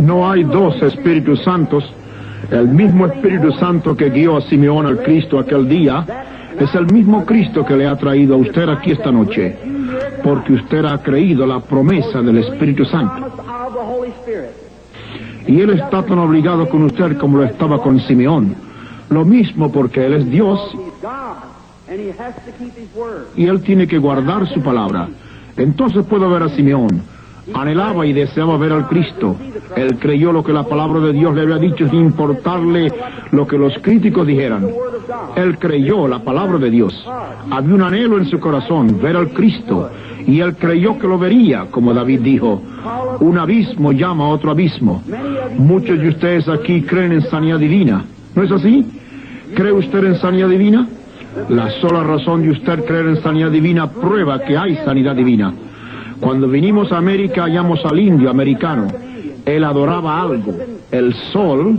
No hay dos Espíritus Santos. El mismo Espíritu Santo que guió a Simeón al Cristo aquel día es el mismo Cristo que le ha traído a usted aquí esta noche, porque usted ha creído la promesa del Espíritu Santo. Y Él está tan obligado con usted como lo estaba con Simeón. Lo mismo porque Él es Dios y Él tiene que guardar su palabra. Entonces puedo ver a Simeón. Anhelaba y deseaba ver al Cristo. Él creyó lo que la palabra de Dios le había dicho sin importarle lo que los críticos dijeran. Él creyó la palabra de Dios. Había un anhelo en su corazón, ver al Cristo. Y él creyó que lo vería, como David dijo. Un abismo llama a otro abismo. Muchos de ustedes aquí creen en sanidad divina. ¿No es así? ¿Cree usted en sanidad divina? La sola razón de usted creer en sanidad divina prueba que hay sanidad divina. Cuando vinimos a América hallamos al indio americano. Él adoraba algo, el sol,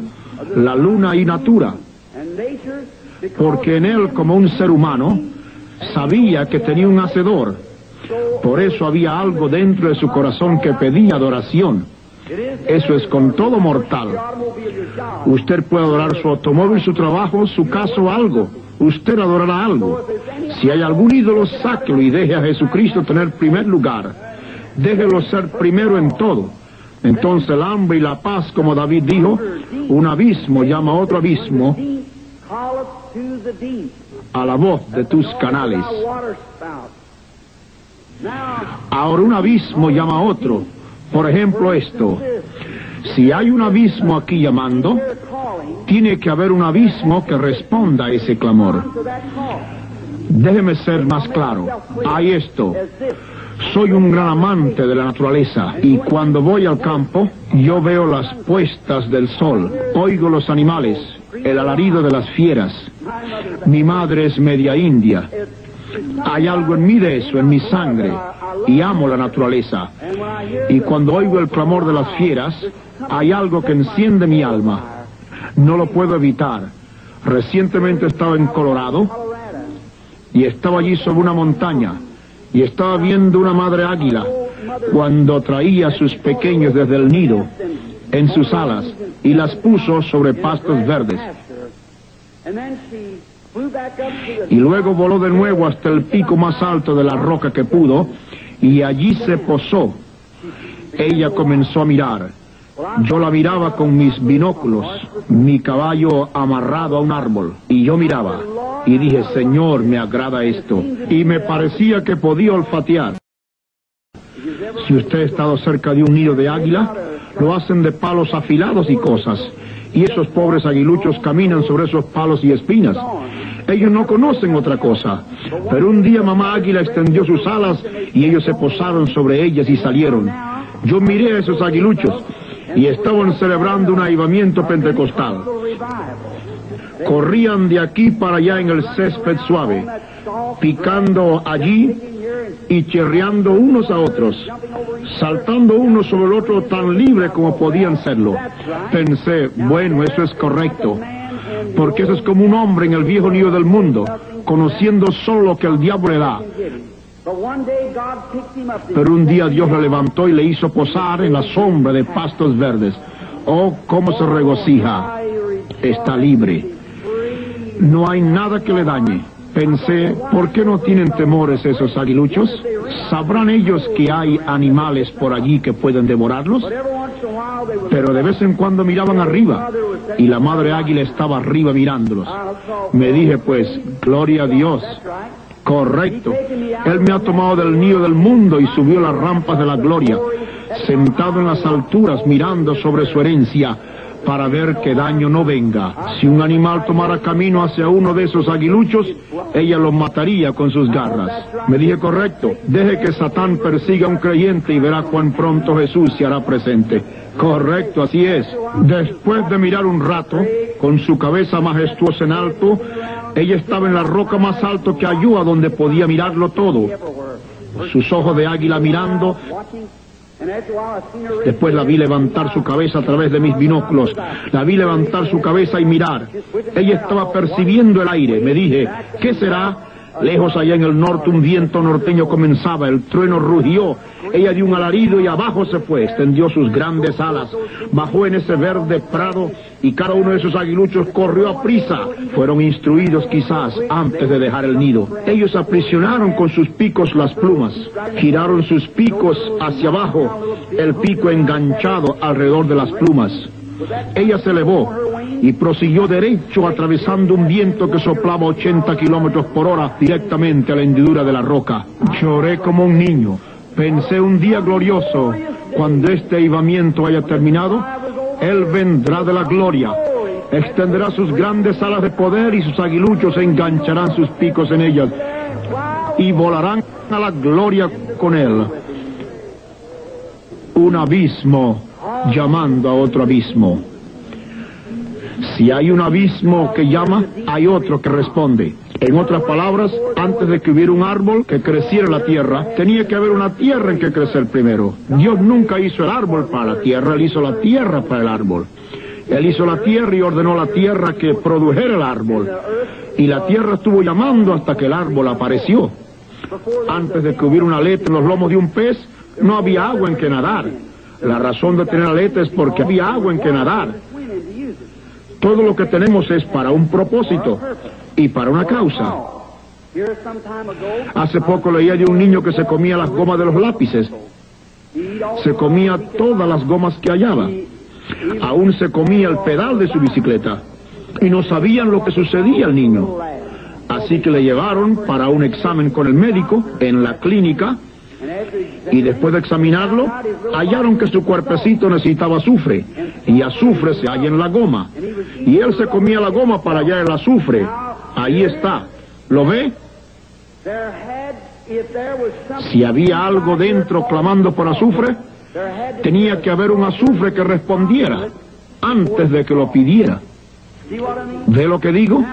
la luna y natura. Porque en él, como un ser humano, sabía que tenía un hacedor. Por eso había algo dentro de su corazón que pedía adoración. Eso es con todo mortal. Usted puede adorar su automóvil, su trabajo, su casa o algo. Usted adorará algo. Si hay algún ídolo, sáquelo y deje a Jesucristo tener primer lugar. Déjelo ser primero en todo. Entonces el hambre y la paz, como David dijo, un abismo llama a otro abismo a la voz de tus canales. Ahora un abismo llama a otro. Por ejemplo esto. Si hay un abismo aquí llamando, tiene que haber un abismo que responda a ese clamor. Déjeme ser más claro. Hay esto. Soy un gran amante de la naturaleza y cuando voy al campo yo veo las puestas del sol, oigo los animales, el alarido de las fieras. Mi madre es media india. Hay algo en mí de eso, en mi sangre, y amo la naturaleza. Y cuando oigo el clamor de las fieras, hay algo que enciende mi alma. No lo puedo evitar. Recientemente estaba en Colorado y estaba allí sobre una montaña y estaba viendo una madre águila cuando traía a sus pequeños desde el nido en sus alas y las puso sobre pastos verdes. Y luego voló de nuevo hasta el pico más alto de la roca que pudo y allí se posó. Ella comenzó a mirar. Yo la miraba con mis binóculos, mi caballo amarrado a un árbol, y yo miraba y dije, Señor, me agrada esto. Y me parecía que podía olfatear. Si usted ha estado cerca de un nido de águila, lo hacen de palos afilados y cosas. Y esos pobres aguiluchos caminan sobre esos palos y espinas. Ellos no conocen otra cosa. Pero un día mamá águila extendió sus alas y ellos se posaron sobre ellas y salieron. Yo miré a esos aguiluchos y estaban celebrando un avivamiento pentecostal. Corrían de aquí para allá en el césped suave, picando allí y chirriando unos a otros, saltando uno sobre el otro tan libre como podían serlo. Pensé, bueno, eso es correcto, porque eso es como un hombre en el viejo nido del mundo, conociendo solo lo que el diablo le da. Pero un día Dios le levantó y le hizo posar en la sombra de pastos verdes. Oh, cómo se regocija. Está libre. No hay nada que le dañe. Pensé, ¿por qué no tienen temores esos aguiluchos? ¿Sabrán ellos que hay animales por allí que pueden devorarlos? Pero de vez en cuando miraban arriba y la madre águila estaba arriba mirándolos. Me dije, pues, gloria a Dios. Correcto. Él me ha tomado del nido del mundo y subió las rampas de la gloria, sentado en las alturas mirando sobre su herencia para ver que daño no venga. Si un animal tomara camino hacia uno de esos aguiluchos, ella lo mataría con sus garras. Me dije correcto, deje que Satán persiga a un creyente y verá cuán pronto Jesús se hará presente. Correcto, así es. Después de mirar un rato, con su cabeza majestuosa en alto, ella estaba en la roca más alto que Ayúa donde podía mirarlo todo. Sus ojos de águila mirando Después la vi levantar su cabeza a través de mis binóculos. La vi levantar su cabeza y mirar. Ella estaba percibiendo el aire. Me dije, ¿qué será? Lejos allá en el norte un viento norteño comenzaba, el trueno rugió, ella dio un alarido y abajo se fue, extendió sus grandes alas, bajó en ese verde prado y cada uno de esos aguiluchos corrió a prisa. Fueron instruidos quizás antes de dejar el nido. Ellos aprisionaron con sus picos las plumas, giraron sus picos hacia abajo, el pico enganchado alrededor de las plumas. Ella se elevó y prosiguió derecho atravesando un viento que soplaba 80 kilómetros por hora directamente a la hendidura de la roca. Lloré como un niño. Pensé un día glorioso, cuando este avivamiento haya terminado, Él vendrá de la gloria, extenderá sus grandes alas de poder y sus aguiluchos engancharán sus picos en ellas y volarán a la gloria con Él. Un abismo llamando a otro abismo. Si hay un abismo que llama, hay otro que responde. En otras palabras, antes de que hubiera un árbol que creciera la tierra, tenía que haber una tierra en que crecer primero. Dios nunca hizo el árbol para la tierra, Él hizo la tierra para el árbol. Él hizo la tierra y ordenó la tierra que produjera el árbol. Y la tierra estuvo llamando hasta que el árbol apareció. Antes de que hubiera una aleta en los lomos de un pez, no había agua en que nadar. La razón de tener aleta es porque había agua en que nadar. Todo lo que tenemos es para un propósito y para una causa. Hace poco leía de un niño que se comía las gomas de los lápices. Se comía todas las gomas que hallaba. Aún se comía el pedal de su bicicleta. Y no sabían lo que sucedía al niño. Así que le llevaron para un examen con el médico en la clínica y después de examinarlo, hallaron que su cuerpecito necesitaba azufre, y azufre se halla en la goma. Y él se comía la goma para hallar el azufre. Ahí está. ¿Lo ve? Si había algo dentro clamando por azufre, tenía que haber un azufre que respondiera antes de que lo pidiera. ¿Ve lo que digo?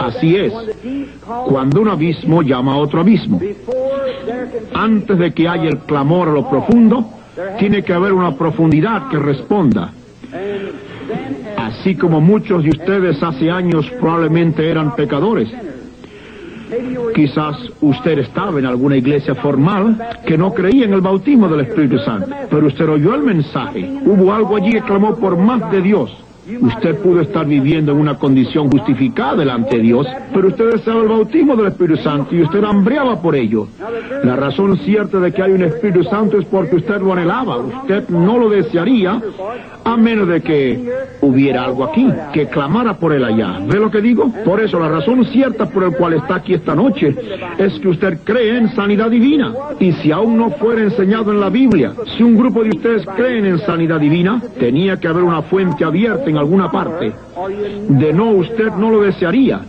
Así es, cuando un abismo llama a otro abismo. Antes de que haya el clamor a lo profundo, tiene que haber una profundidad que responda. Así como muchos de ustedes hace años probablemente eran pecadores. Quizás usted estaba en alguna iglesia formal que no creía en el bautismo del Espíritu Santo, pero usted oyó el mensaje. Hubo algo allí que clamó por más de Dios. Usted pudo estar viviendo en una condición justificada delante de Dios, pero usted deseaba el bautismo del Espíritu Santo y usted hambreaba por ello. La razón cierta de que hay un Espíritu Santo es porque usted lo anhelaba. Usted no lo desearía a menos de que hubiera algo aquí, que clamara por él allá. ¿Ve lo que digo? Por eso la razón cierta por la cual está aquí esta noche es que usted cree en sanidad divina. Y si aún no fuera enseñado en la Biblia, si un grupo de ustedes creen en sanidad divina, tenía que haber una fuente abierta alguna parte. De no, usted no lo desearía.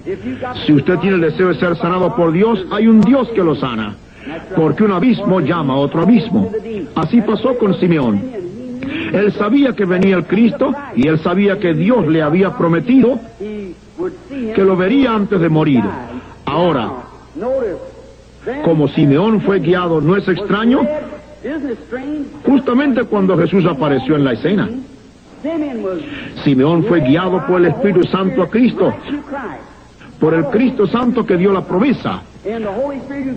Si usted tiene el deseo de ser sanado por Dios, hay un Dios que lo sana. Porque un abismo llama a otro abismo. Así pasó con Simeón. Él sabía que venía el Cristo y él sabía que Dios le había prometido que lo vería antes de morir. Ahora, como Simeón fue guiado, ¿no es extraño? Justamente cuando Jesús apareció en la escena. Simeón fue guiado por el Espíritu Santo a Cristo, por el Cristo Santo que dio la promesa.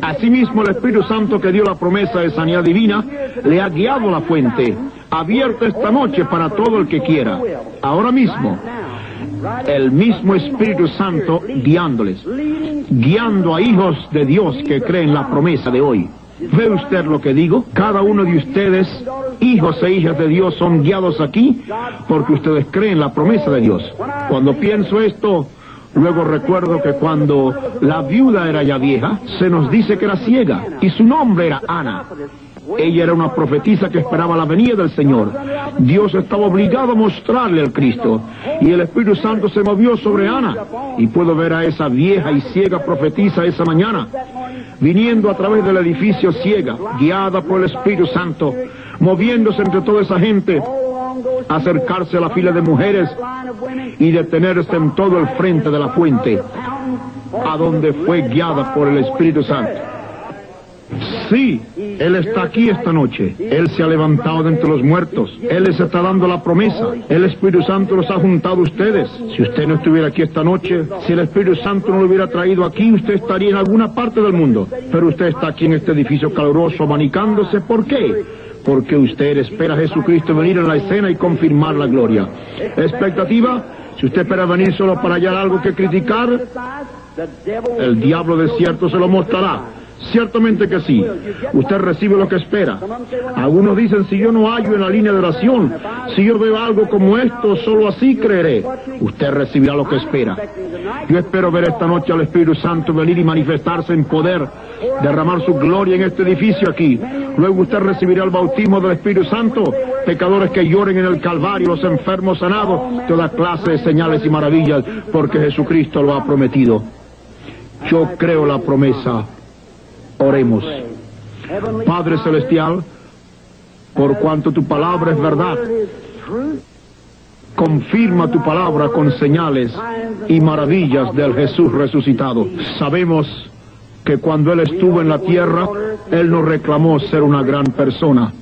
Asimismo, el Espíritu Santo que dio la promesa de sanidad divina le ha guiado la fuente, abierta esta noche para todo el que quiera. Ahora mismo, el mismo Espíritu Santo guiándoles, guiando a hijos de Dios que creen la promesa de hoy. ¿Ve usted lo que digo? Cada uno de ustedes, hijos e hijas de Dios, son guiados aquí porque ustedes creen la promesa de Dios. Cuando pienso esto, luego recuerdo que cuando la viuda era ya vieja, se nos dice que era ciega y su nombre era Ana. Ella era una profetisa que esperaba la venida del Señor. Dios estaba obligado a mostrarle al Cristo. Y el Espíritu Santo se movió sobre Ana. Y puedo ver a esa vieja y ciega profetisa esa mañana, viniendo a través del edificio ciega, guiada por el Espíritu Santo, moviéndose entre toda esa gente, acercarse a la fila de mujeres y detenerse en todo el frente de la fuente, a donde fue guiada por el Espíritu Santo. Sí, Él está aquí esta noche. Él se ha levantado de entre los muertos. Él les está dando la promesa. El Espíritu Santo los ha juntado a ustedes. Si usted no estuviera aquí esta noche, si el Espíritu Santo no lo hubiera traído aquí, usted estaría en alguna parte del mundo. Pero usted está aquí en este edificio caluroso, abanicándose. ¿Por qué? Porque usted espera a Jesucristo venir en la escena y confirmar la gloria. ¿Expectativa? Si usted espera venir solo para hallar algo que criticar, el diablo de cierto se lo mostrará. Ciertamente que sí. Usted recibe lo que espera. Algunos dicen, si yo no hallo en la línea de oración, si yo veo algo como esto, solo así creeré. Usted recibirá lo que espera. Yo espero ver esta noche al Espíritu Santo venir y manifestarse en poder, derramar su gloria en este edificio aquí. Luego usted recibirá el bautismo del Espíritu Santo, pecadores que lloren en el Calvario, los enfermos sanados, toda clase de señales y maravillas, porque Jesucristo lo ha prometido. Yo creo la promesa. Oremos. Padre Celestial, por cuanto tu palabra es verdad, confirma tu palabra con señales y maravillas del Jesús resucitado. Sabemos que cuando Él estuvo en la tierra, Él no reclamó ser una gran persona.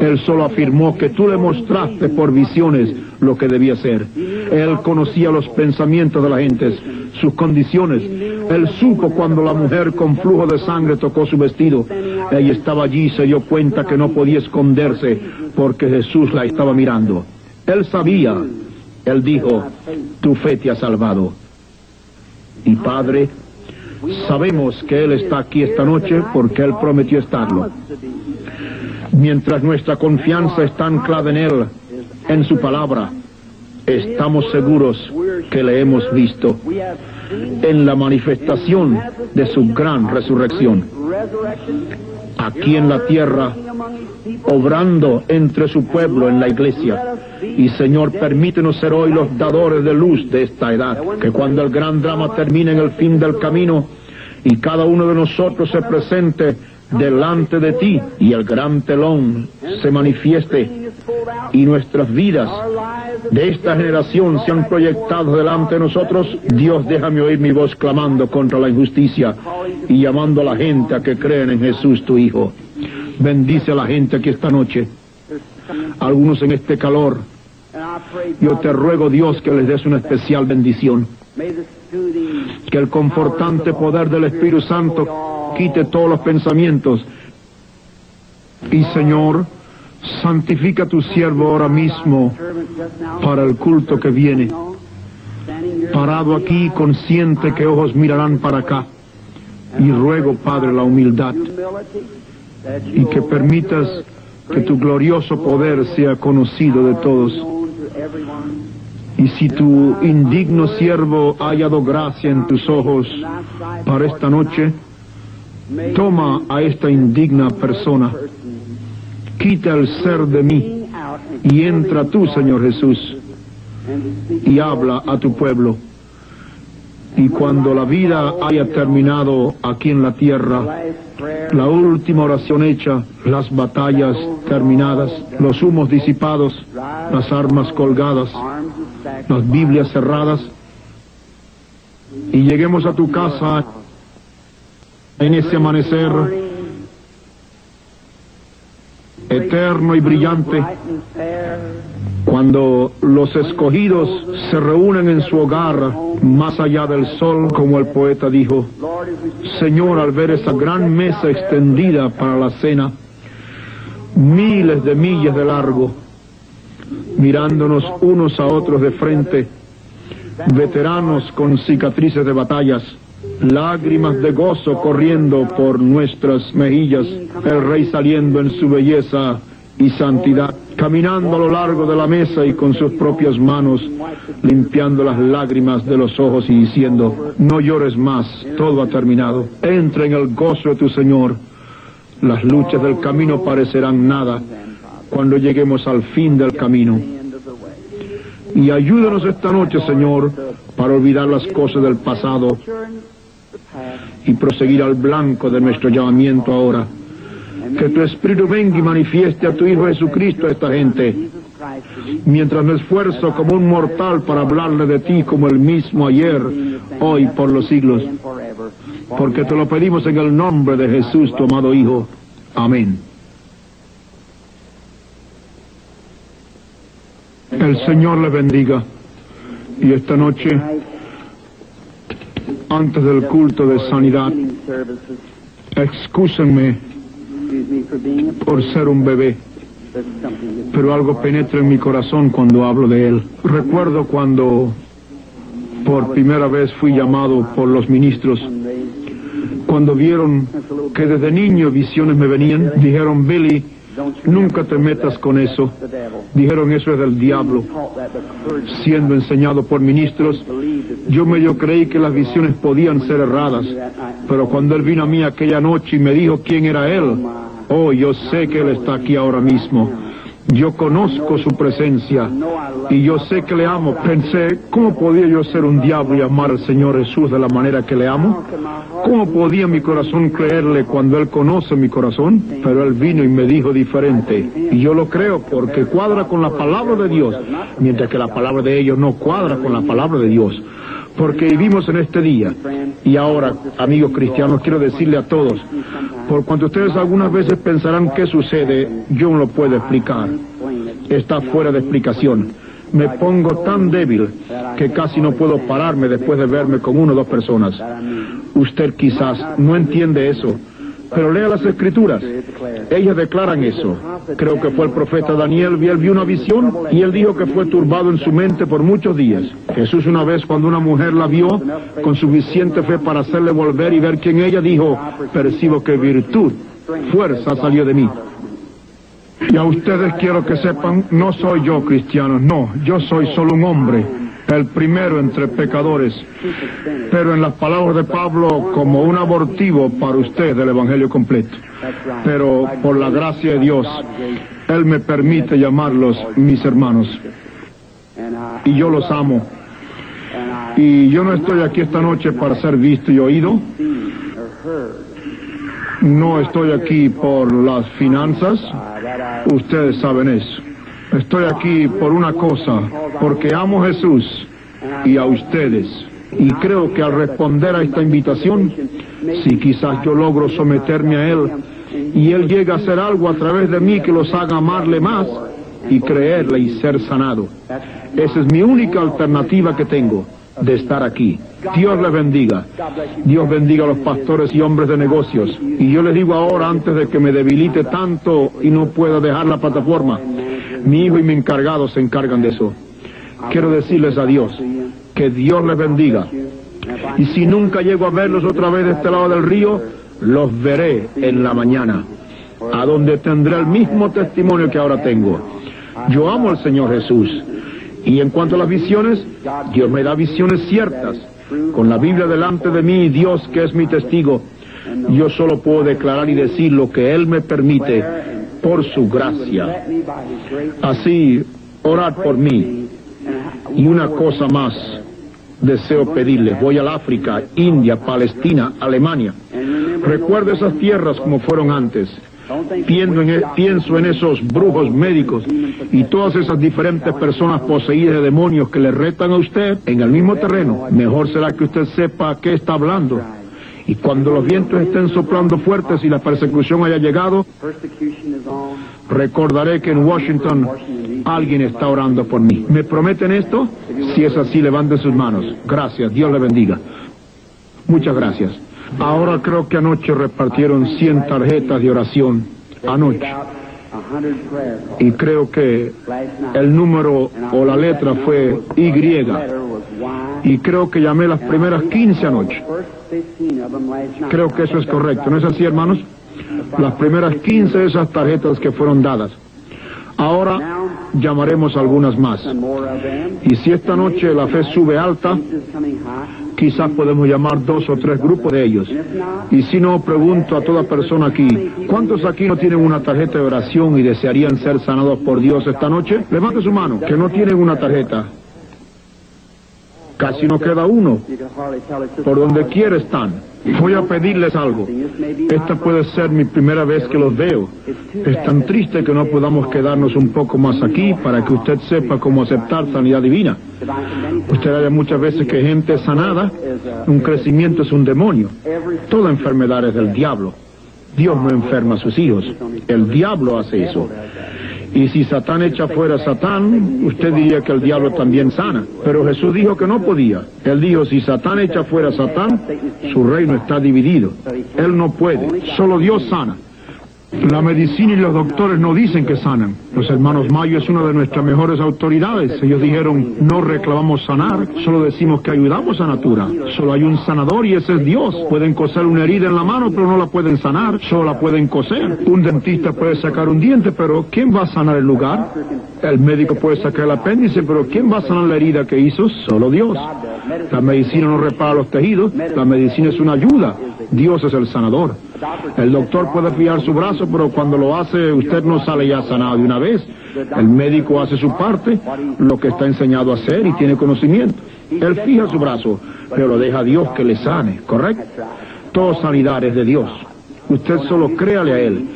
Él solo afirmó que tú le mostraste por visiones lo que debía ser. Él conocía los pensamientos de la gente, sus condiciones. Él supo cuando la mujer con flujo de sangre tocó su vestido. Ella estaba allí y se dio cuenta que no podía esconderse porque Jesús la estaba mirando. Él sabía. Él dijo, tu fe te ha salvado. Y Padre, sabemos que Él está aquí esta noche porque Él prometió estarlo. Mientras nuestra confianza está anclada en Él, en su palabra, estamos seguros que le hemos visto en la manifestación de su gran resurrección. Aquí en la tierra, obrando entre su pueblo en la iglesia. Y Señor, permítenos ser hoy los dadores de luz de esta edad. Que cuando el gran drama termine en el fin del camino y cada uno de nosotros se presente delante de ti y el gran telón se manifieste y nuestras vidas de esta generación se han proyectado delante de nosotros, Dios déjame oír mi voz clamando contra la injusticia y llamando a la gente a que crean en Jesús tu Hijo. Bendice a la gente aquí esta noche, algunos en este calor. Yo te ruego Dios que les des una especial bendición. Que el confortante poder del Espíritu Santo quite todos los pensamientos. Y Señor, santifica tu siervo ahora mismo para el culto que viene. Parado aquí, consciente que ojos mirarán para acá. Y ruego, Padre, la humildad y que permitas que tu glorioso poder sea conocido de todos. Y si tu indigno siervo ha hallado gracia en tus ojos para esta noche, toma a esta indigna persona, quita el ser de mí y entra tú, Señor Jesús, y habla a tu pueblo. Y cuando la vida haya terminado aquí en la tierra, la última oración hecha, las batallas terminadas, los humos disipados, las armas colgadas, las Biblias cerradas, y lleguemos a tu casa en ese amanecer eterno y brillante, cuando los escogidos se reúnen en su hogar más allá del sol, como el poeta dijo, Señor, al ver esa gran mesa extendida para la cena, miles de millas de largo, mirándonos unos a otros de frente, veteranos con cicatrices de batallas, lágrimas de gozo corriendo por nuestras mejillas, el rey saliendo en su belleza y santidad, caminando a lo largo de la mesa y con sus propias manos limpiando las lágrimas de los ojos y diciendo, no llores más, todo ha terminado, entra en el gozo de tu Señor, las luchas del camino parecerán nada cuando lleguemos al fin del camino. Y ayúdanos esta noche, Señor, para olvidar las cosas del pasado y proseguir al blanco de nuestro llamamiento ahora. Que tu Espíritu venga y manifieste a tu Hijo Jesucristo a esta gente. Mientras me esfuerzo como un mortal para hablarle de ti como el mismo ayer, hoy, por los siglos. porque te lo pedimos en el nombre de Jesús, tu amado Hijo. Amén. El Señor le bendiga. Y esta noche, antes del culto de sanidad, excúsenme por ser un bebé, pero algo penetra en mi corazón cuando hablo de él. Recuerdo cuando por primera vez fui llamado por los ministros. Cuando vieron que desde niño visiones me venían, dijeron, Billy, nunca te metas con eso. Dijeron, eso es del diablo. Siendo enseñado por ministros, yo medio creí que las visiones podían ser erradas. Pero cuando él vino a mí aquella noche y me dijo quién era él, oh, yo sé que él está aquí ahora mismo. Yo conozco su presencia y yo sé que le amo. Pensé, ¿cómo podía yo ser un diablo y amar al Señor Jesús de la manera que le amo? ¿Cómo podía mi corazón creerle cuando Él conoce mi corazón? Pero Él vino y me dijo diferente. Y yo lo creo porque cuadra con la palabra de Dios, mientras que la palabra de ellos no cuadra con la palabra de Dios porque vivimos en este día. Y ahora, amigos cristianos, quiero decirle a todos, por cuanto ustedes algunas veces pensarán qué sucede, yo no lo puedo explicar. Está fuera de explicación. Me pongo tan débil que casi no puedo pararme después de verme con una o dos personas. Usted quizás no entiende eso, pero lea las escrituras. Ellas declaran eso. Creo que fue el profeta Daniel, él vio una visión y él dijo que fue turbado en su mente por muchos días. Jesús una vez cuando una mujer la vio con suficiente fe para hacerle volver y ver quién ella dijo, percibo que virtud, fuerza salió de mí. Y a ustedes quiero que sepan, no soy yo cristiano, no, yo soy solo un hombre el primero entre pecadores, pero en las palabras de Pablo como un abortivo para usted del Evangelio completo. Pero por la gracia de Dios, Él me permite llamarlos mis hermanos. Y yo los amo. Y yo no estoy aquí esta noche para ser visto y oído. No estoy aquí por las finanzas. Ustedes saben eso. Estoy aquí por una cosa, porque amo a Jesús y a ustedes. Y creo que al responder a esta invitación, si quizás yo logro someterme a Él y Él llega a hacer algo a través de mí que los haga amarle más y creerle y ser sanado. Esa es mi única alternativa que tengo de estar aquí. Dios les bendiga. Dios bendiga a los pastores y hombres de negocios. Y yo les digo ahora, antes de que me debilite tanto y no pueda dejar la plataforma, mi hijo y mi encargado se encargan de eso. Quiero decirles a Dios que Dios les bendiga. Y si nunca llego a verlos otra vez de este lado del río, los veré en la mañana, a donde tendré el mismo testimonio que ahora tengo. Yo amo al Señor Jesús. Y en cuanto a las visiones, Dios me da visiones ciertas. Con la Biblia delante de mí, Dios que es mi testigo, yo solo puedo declarar y decir lo que Él me permite por su gracia. Así, orad por mí. Y una cosa más deseo pedirles. Voy al África, India, Palestina, Alemania. Recuerdo esas tierras como fueron antes. Pienso en, e, pienso en esos brujos médicos y todas esas diferentes personas poseídas de demonios que le retan a usted en el mismo terreno. Mejor será que usted sepa qué está hablando y cuando los vientos estén soplando fuertes y la persecución haya llegado, recordaré que en Washington alguien está orando por mí. ¿Me prometen esto? Si es así, levanten sus manos. Gracias, Dios le bendiga. Muchas gracias. Ahora creo que anoche repartieron 100 tarjetas de oración. Anoche. Y creo que el número o la letra fue Y. Y creo que llamé las primeras 15 anoche. Creo que eso es correcto, ¿no es así, hermanos? Las primeras 15 de esas tarjetas que fueron dadas. Ahora llamaremos algunas más. Y si esta noche la fe sube alta, quizás podemos llamar dos o tres grupos de ellos. Y si no, pregunto a toda persona aquí, ¿cuántos aquí no tienen una tarjeta de oración y desearían ser sanados por Dios esta noche? Levante su mano, que no tienen una tarjeta Casi no queda uno. Por donde quiera están. Voy a pedirles algo. Esta puede ser mi primera vez que los veo. Es tan triste que no podamos quedarnos un poco más aquí para que usted sepa cómo aceptar sanidad divina. Usted haya muchas veces que gente sanada, un crecimiento es un demonio. Toda enfermedad es del diablo. Dios no enferma a sus hijos. El diablo hace eso. Y si Satán echa fuera a Satán, usted diría que el diablo también sana. Pero Jesús dijo que no podía. Él dijo, si Satán echa fuera a Satán, su reino está dividido. Él no puede. Solo Dios sana. La medicina y los doctores no dicen que sanan. Los hermanos Mayo es una de nuestras mejores autoridades. Ellos dijeron, no reclamamos sanar, solo decimos que ayudamos a Natura. Solo hay un sanador y ese es Dios. Pueden coser una herida en la mano, pero no la pueden sanar, solo la pueden coser. Un dentista puede sacar un diente, pero ¿quién va a sanar el lugar? El médico puede sacar el apéndice, pero ¿quién va a sanar la herida que hizo? Solo Dios. La medicina no repara los tejidos, la medicina es una ayuda. Dios es el sanador. El doctor puede fiar su brazo, pero cuando lo hace usted no sale ya sanado de una vez. El médico hace su parte, lo que está enseñado a hacer y tiene conocimiento. Él fija su brazo, pero lo deja a Dios que le sane, ¿correcto? Todo sanidad es de Dios. Usted solo créale a Él.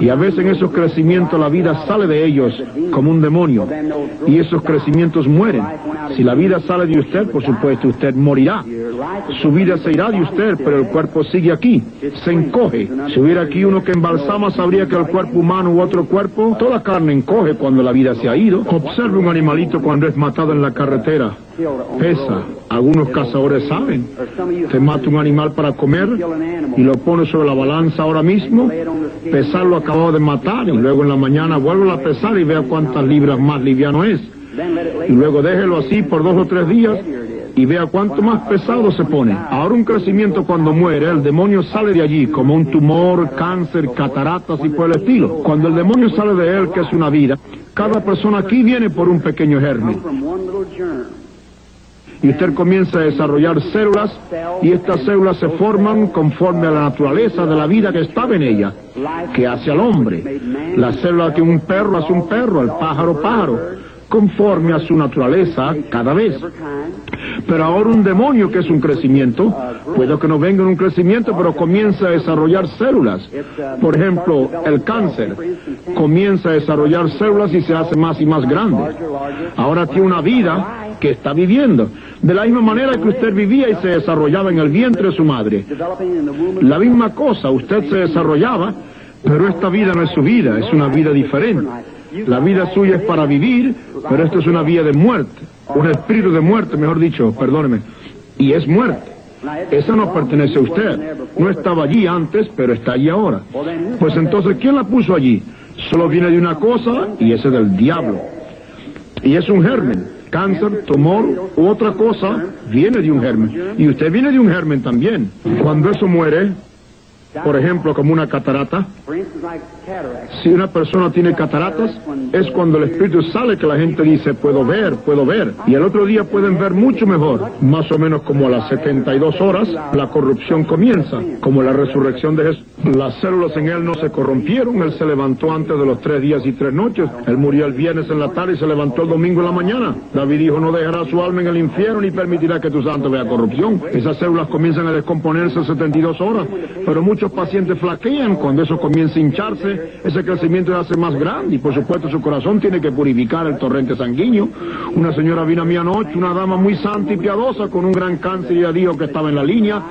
Y a veces en esos crecimientos la vida sale de ellos como un demonio. Y esos crecimientos mueren. Si la vida sale de usted, por supuesto, usted morirá. Su vida se irá de usted, pero el cuerpo sigue aquí. Se encoge. Si hubiera aquí uno que embalsama, sabría que el cuerpo humano u otro cuerpo, toda carne encoge cuando la vida se ha ido. Observe un animalito cuando es matado en la carretera. Pesa. Algunos cazadores saben. Se mata un animal para comer y lo pone sobre la balanza ahora mismo. Pesarlo acabado de matar y luego en la mañana vuelve a pesar y vea cuántas libras más liviano es. Y luego déjelo así por dos o tres días y vea cuánto más pesado se pone. Ahora un crecimiento cuando muere, el demonio sale de allí como un tumor, cáncer, cataratas y por el estilo. Cuando el demonio sale de él, que es una vida, cada persona aquí viene por un pequeño germen y usted comienza a desarrollar células y estas células se forman conforme a la naturaleza de la vida que estaba en ella, que hace al hombre. La célula que un perro hace un perro, el pájaro pájaro, conforme a su naturaleza cada vez. Pero ahora un demonio que es un crecimiento, puede que no venga en un crecimiento, pero comienza a desarrollar células. Por ejemplo, el cáncer comienza a desarrollar células y se hace más y más grande. Ahora tiene una vida que está viviendo. De la misma manera que usted vivía y se desarrollaba en el vientre de su madre. La misma cosa, usted se desarrollaba, pero esta vida no es su vida, es una vida diferente. La vida suya es para vivir, pero esto es una vida de muerte, un espíritu de muerte, mejor dicho, perdóneme, y es muerte. Esa no pertenece a usted. No estaba allí antes, pero está allí ahora. Pues entonces, ¿quién la puso allí? Solo viene de una cosa y ese es del diablo. Y es un germen cáncer, tumor u otra cosa, viene de un germen. Y usted viene de un germen también. Cuando eso muere, por ejemplo, como una catarata. Si una persona tiene cataratas, es cuando el espíritu sale que la gente dice, puedo ver, puedo ver. Y el otro día pueden ver mucho mejor. Más o menos como a las 72 horas, la corrupción comienza. Como la resurrección de Jesús. Las células en él no se corrompieron. Él se levantó antes de los tres días y tres noches. Él murió el viernes en la tarde y se levantó el domingo en la mañana. David dijo, no dejará su alma en el infierno ni permitirá que tu santo vea corrupción. Esas células comienzan a descomponerse en 72 horas. Pero muchos pacientes flaquean, cuando eso comienza a hincharse, ese crecimiento se hace más grande y por supuesto su corazón tiene que purificar el torrente sanguíneo. Una señora vino a mí anoche, una dama muy santa y piadosa con un gran cáncer ella dijo que estaba en la línea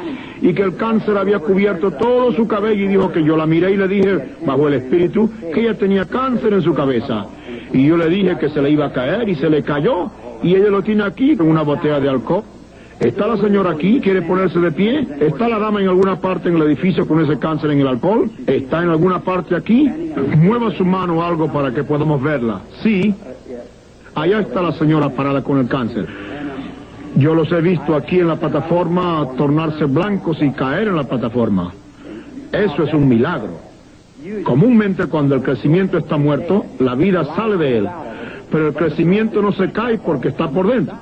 y que el cáncer había cubierto todo su cabello y dijo que yo la miré y le dije, bajo el espíritu, que ella tenía cáncer en su cabeza. Y yo le dije que se le iba a caer y se le cayó y ella lo tiene aquí con una botella de alcohol. ¿Está la señora aquí? ¿Quiere ponerse de pie? ¿Está la dama en alguna parte en el edificio con ese cáncer en el alcohol? ¿Está en alguna parte aquí? Mueva su mano o algo para que podamos verla. Sí. Allá está la señora parada con el cáncer. Yo los he visto aquí en la plataforma tornarse blancos y caer en la plataforma. Eso es un milagro. Comúnmente cuando el crecimiento está muerto, la vida sale de él. Pero el crecimiento no se cae porque está por dentro.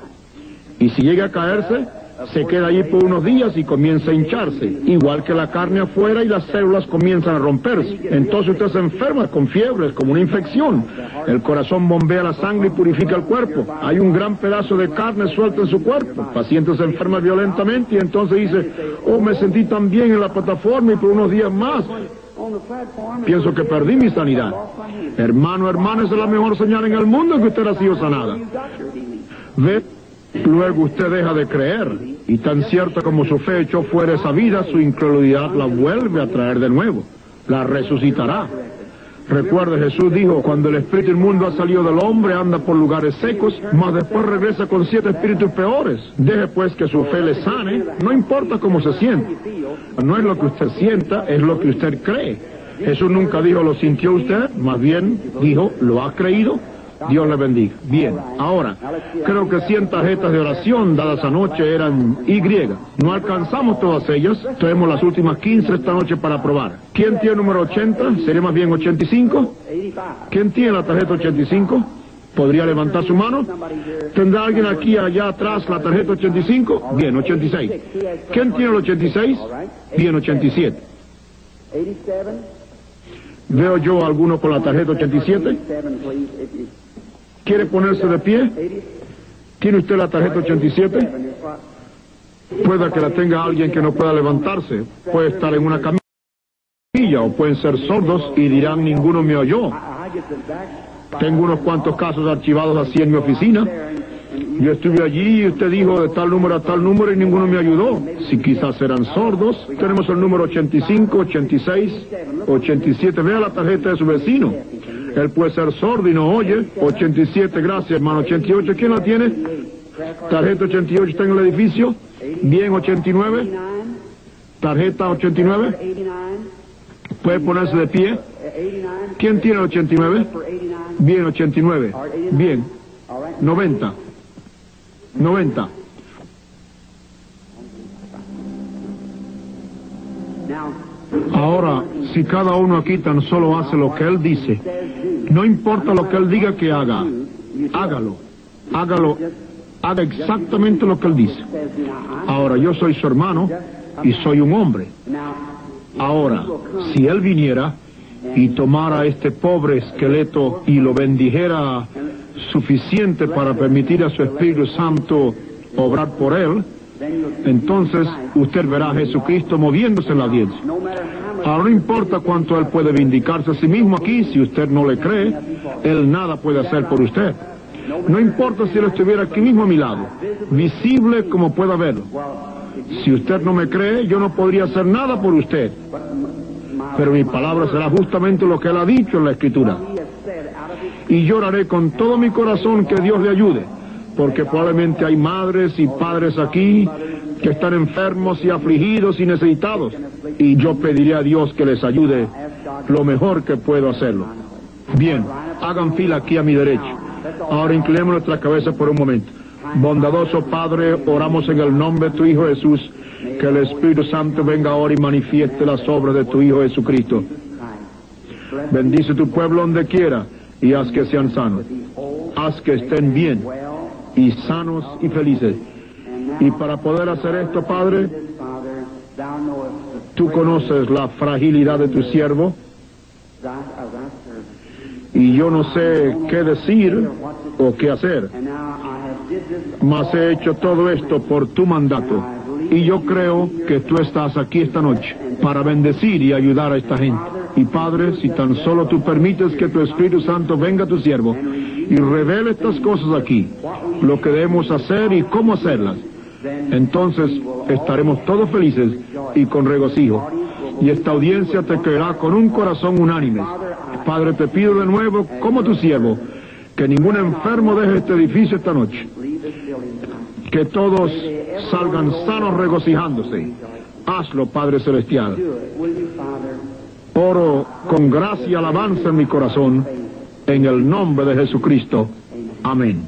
Y si llega a caerse, se queda allí por unos días y comienza a hincharse, igual que la carne afuera y las células comienzan a romperse. Entonces usted se enferma con fiebres, como una infección. El corazón bombea la sangre y purifica el cuerpo. Hay un gran pedazo de carne suelta en su cuerpo. El paciente se enferma violentamente y entonces dice, oh, me sentí tan bien en la plataforma y por unos días más Pienso que perdí mi sanidad. Hermano, hermano, esa es la mejor señal en el mundo que usted ha sido sanada. Ve, luego usted deja de creer. Y tan cierto como su fe echó fuera esa vida, su incredulidad la vuelve a traer de nuevo. La resucitará. Recuerde, Jesús dijo, cuando el espíritu inmundo ha salido del hombre, anda por lugares secos, mas después regresa con siete espíritus peores. Deje pues que su fe le sane, no importa cómo se siente. No es lo que usted sienta, es lo que usted cree. Jesús nunca dijo, lo sintió usted, más bien dijo, lo ha creído. Dios le bendiga. Bien, ahora, creo que 100 tarjetas de oración dadas anoche eran Y. No alcanzamos todas ellas, tenemos las últimas 15 esta noche para probar. ¿Quién tiene el número 80? ¿Sería más bien 85? ¿Quién tiene la tarjeta 85? ¿Podría levantar su mano? ¿Tendrá alguien aquí allá atrás la tarjeta 85? Bien, 86. ¿Quién tiene el 86? Bien, 87. ¿Veo yo alguno con la tarjeta 87? ¿Quiere ponerse de pie? ¿Tiene usted la tarjeta 87? Pueda que la tenga alguien que no pueda levantarse. Puede estar en una camilla o pueden ser sordos y dirán ninguno me oyó. Tengo unos cuantos casos archivados así en mi oficina. Yo estuve allí y usted dijo de tal número a tal número y ninguno me ayudó. Si quizás eran sordos, tenemos el número 85, 86, 87. Vea la tarjeta de su vecino. Él puede ser sordo y no oye. 87, gracias hermano. 88, ¿quién la tiene? Tarjeta 88 está en el edificio. Bien, 89. Tarjeta 89. Puede ponerse de pie. ¿Quién tiene el 89? Bien, 89. Bien. 90. 90. Ahora, si cada uno aquí tan solo hace lo que él dice, no importa lo que él diga que haga, hágalo, hágalo, haga exactamente lo que él dice. Ahora, yo soy su hermano y soy un hombre. Ahora, si él viniera y tomara este pobre esqueleto y lo bendijera suficiente para permitir a su Espíritu Santo obrar por él, entonces usted verá a Jesucristo moviéndose en la audiencia. Ahora no importa cuánto Él puede vindicarse a sí mismo aquí, si usted no le cree, Él nada puede hacer por usted. No importa si Él estuviera aquí mismo a mi lado, visible como pueda verlo. Si usted no me cree, yo no podría hacer nada por usted. Pero mi palabra será justamente lo que Él ha dicho en la Escritura. Y lloraré con todo mi corazón que Dios le ayude porque probablemente hay madres y padres aquí que están enfermos y afligidos y necesitados. Y yo pediré a Dios que les ayude lo mejor que puedo hacerlo. Bien, hagan fila aquí a mi derecha. Ahora inclinemos nuestra cabeza por un momento. Bondadoso Padre, oramos en el nombre de tu Hijo Jesús, que el Espíritu Santo venga ahora y manifieste las obras de tu Hijo Jesucristo. Bendice tu pueblo donde quiera y haz que sean sanos. Haz que estén bien y sanos y felices. Y para poder hacer esto, Padre, tú conoces la fragilidad de tu siervo. Y yo no sé qué decir o qué hacer. Mas he hecho todo esto por tu mandato. Y yo creo que tú estás aquí esta noche para bendecir y ayudar a esta gente. Y Padre, si tan solo tú permites que tu Espíritu Santo venga a tu siervo y revele estas cosas aquí, lo que debemos hacer y cómo hacerlas, entonces estaremos todos felices y con regocijo. Y esta audiencia te creerá con un corazón unánime. Padre, te pido de nuevo, como tu siervo, que ningún enfermo deje este edificio esta noche. Que todos salgan sanos regocijándose. Hazlo, Padre Celestial. Oro con gracia y alabanza en mi corazón, en el nombre de Jesucristo. Amén.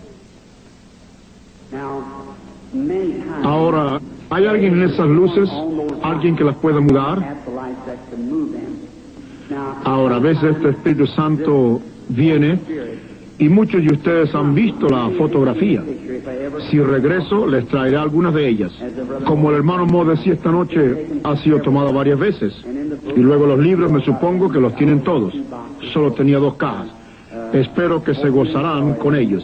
Ahora, ¿hay alguien en esas luces? ¿Alguien que las pueda mudar? Ahora, a veces este Espíritu Santo viene Y muchos de ustedes han visto la fotografía. Si regreso, les traeré algunas de ellas. Como el hermano Mo decía esta noche, ha sido tomado varias veces. Y luego los libros me supongo que los tienen todos. Solo tenía dos cajas. Espero que se gozarán con ellos.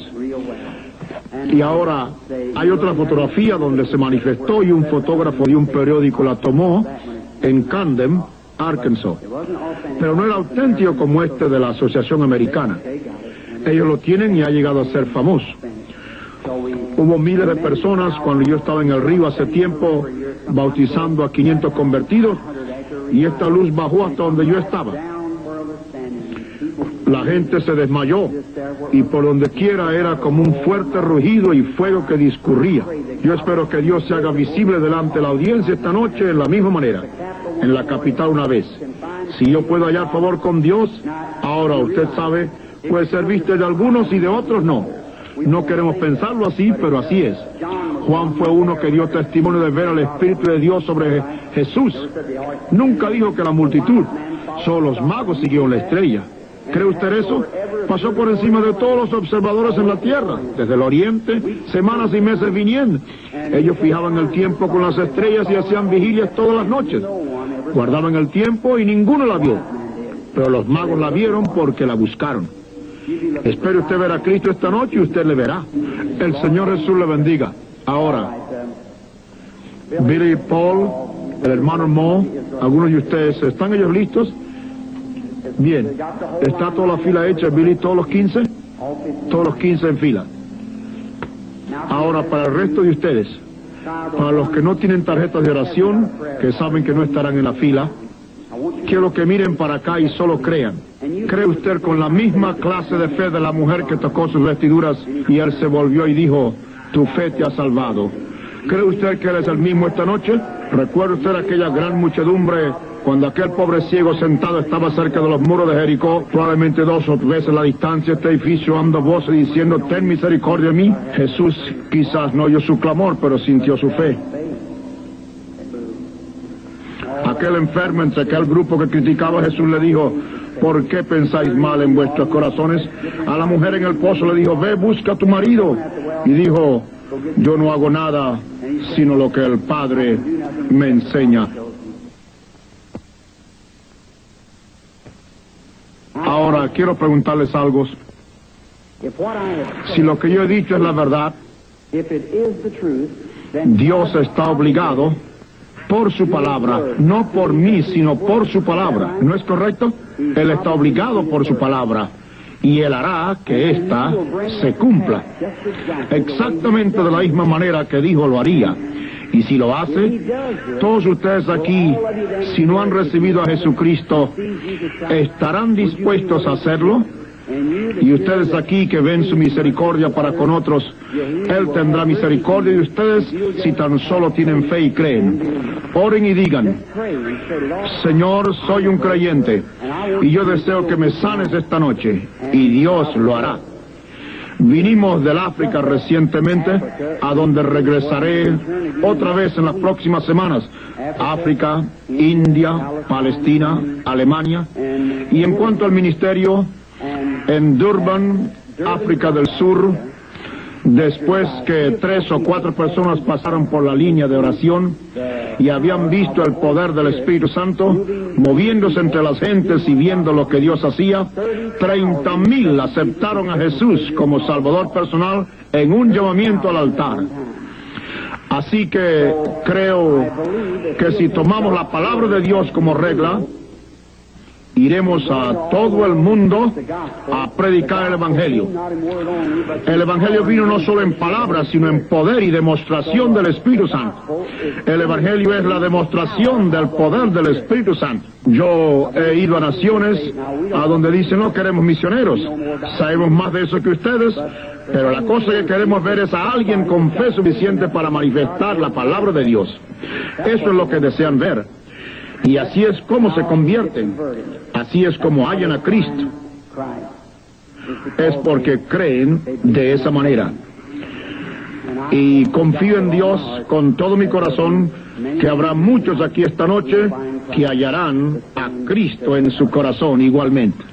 Y ahora hay otra fotografía donde se manifestó y un fotógrafo de un periódico la tomó en Camden, Arkansas. Pero no era auténtico como este de la Asociación Americana. Ellos lo tienen y ha llegado a ser famoso. Hubo miles de personas cuando yo estaba en el río hace tiempo bautizando a 500 convertidos y esta luz bajó hasta donde yo estaba. La gente se desmayó y por donde quiera era como un fuerte rugido y fuego que discurría. Yo espero que Dios se haga visible delante de la audiencia esta noche en la misma manera, en la capital una vez. Si yo puedo hallar favor con Dios, ahora usted sabe, puede ser visto de algunos y de otros no. No queremos pensarlo así, pero así es. Juan fue uno que dio testimonio de ver al Espíritu de Dios sobre Jesús. Nunca dijo que la multitud, solo los magos siguieron la estrella. ¿Cree usted eso? Pasó por encima de todos los observadores en la tierra, desde el oriente, semanas y meses viniendo. Ellos fijaban el tiempo con las estrellas y hacían vigilias todas las noches. Guardaban el tiempo y ninguno la vio. Pero los magos la vieron porque la buscaron. Espere usted ver a Cristo esta noche y usted le verá. El Señor Jesús le bendiga. Ahora, Billy Paul, el hermano Mo, algunos de ustedes, ¿están ellos listos? Bien, ¿está toda la fila hecha, Billy, todos los 15? Todos los 15 en fila. Ahora, para el resto de ustedes, para los que no tienen tarjetas de oración, que saben que no estarán en la fila, quiero que miren para acá y solo crean. ¿Cree usted con la misma clase de fe de la mujer que tocó sus vestiduras y él se volvió y dijo, tu fe te ha salvado? ¿Cree usted que él es el mismo esta noche? ¿Recuerda usted aquella gran muchedumbre cuando aquel pobre ciego sentado estaba cerca de los muros de Jericó, probablemente dos o tres veces la distancia, este edificio dando voces diciendo, ten misericordia de mí? Jesús quizás no oyó su clamor, pero sintió su fe. Aquel enfermo entre aquel grupo que criticaba a Jesús le dijo, ¿por qué pensáis mal en vuestros corazones? A la mujer en el pozo le dijo, ve, busca a tu marido. Y dijo, yo no hago nada sino lo que el Padre me enseña. Ahora quiero preguntarles algo. Si lo que yo he dicho es la verdad, Dios está obligado por su palabra, no por mí, sino por su palabra. ¿No es correcto? Él está obligado por su palabra y Él hará que ésta se cumpla. Exactamente de la misma manera que dijo lo haría. Y si lo hace, todos ustedes aquí, si no han recibido a Jesucristo, ¿estarán dispuestos a hacerlo? Y ustedes aquí que ven su misericordia para con otros, Él tendrá misericordia de ustedes si tan solo tienen fe y creen. Oren y digan, Señor, soy un creyente y yo deseo que me sanes esta noche y Dios lo hará. Vinimos del África recientemente, a donde regresaré otra vez en las próximas semanas. África, India, Palestina, Alemania. Y en cuanto al ministerio, en Durban, África del Sur, después que tres o cuatro personas pasaron por la línea de oración y habían visto el poder del Espíritu Santo moviéndose entre las gentes y viendo lo que Dios hacía, treinta mil aceptaron a Jesús como Salvador personal en un llamamiento al altar. Así que creo que si tomamos la palabra de Dios como regla, iremos a todo el mundo a predicar el Evangelio. El Evangelio vino no solo en palabras, sino en poder y demostración del Espíritu Santo. El Evangelio es la demostración del poder del Espíritu Santo. Yo he ido a naciones a donde dicen no queremos misioneros, sabemos más de eso que ustedes, pero la cosa que queremos ver es a alguien con fe suficiente para manifestar la palabra de Dios. Eso es lo que desean ver. Y así es como se convierten. Así es como hallan a Cristo. Es porque creen de esa manera. Y confío en Dios con todo mi corazón que habrá muchos aquí esta noche que hallarán a Cristo en su corazón igualmente.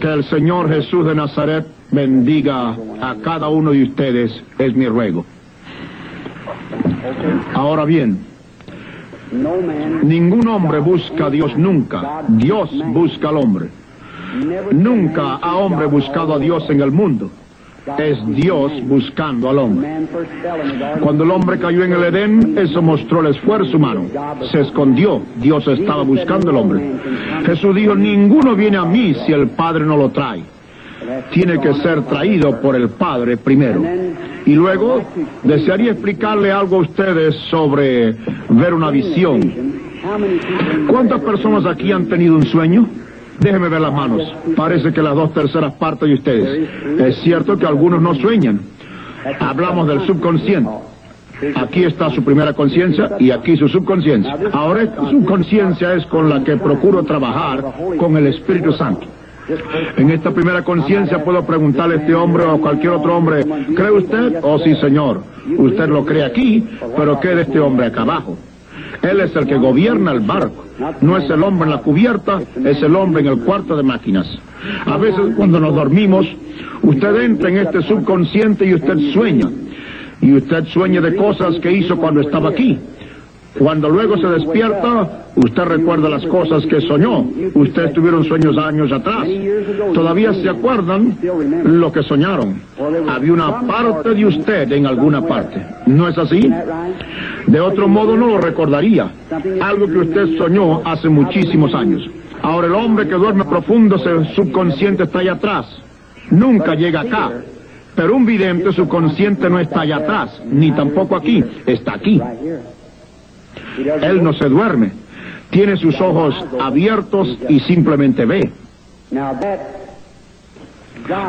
Que el Señor Jesús de Nazaret bendiga a cada uno de ustedes, es mi ruego. Ahora bien, ningún hombre busca a Dios nunca, Dios busca al hombre. Nunca ha hombre buscado a Dios en el mundo. Es Dios buscando al hombre. Cuando el hombre cayó en el Edén, eso mostró el esfuerzo humano. Se escondió. Dios estaba buscando al hombre. Jesús dijo, ninguno viene a mí si el Padre no lo trae. Tiene que ser traído por el Padre primero. Y luego desearía explicarle algo a ustedes sobre ver una visión. ¿Cuántas personas aquí han tenido un sueño? Déjeme ver las manos. Parece que las dos terceras partes de ustedes. Es cierto que algunos no sueñan. Hablamos del subconsciente. Aquí está su primera conciencia y aquí su subconsciencia. Ahora esta subconsciencia es con la que procuro trabajar con el Espíritu Santo. En esta primera conciencia puedo preguntarle a este hombre o a cualquier otro hombre, ¿cree usted? Oh sí, señor. Usted lo cree aquí, pero ¿qué de este hombre acá abajo? Él es el que gobierna el barco. No es el hombre en la cubierta, es el hombre en el cuarto de máquinas. A veces cuando nos dormimos, usted entra en este subconsciente y usted sueña. Y usted sueña de cosas que hizo cuando estaba aquí. Cuando luego se despierta, usted recuerda las cosas que soñó. Ustedes tuvieron sueños años atrás. Todavía se acuerdan lo que soñaron. Había una parte de usted en alguna parte. ¿No es así? De otro modo no lo recordaría. Algo que usted soñó hace muchísimos años. Ahora el hombre que duerme profundo, su subconsciente está allá atrás. Nunca llega acá. Pero un vidente subconsciente no está allá atrás, ni tampoco aquí, está aquí. Él no se duerme. Tiene sus ojos abiertos y simplemente ve.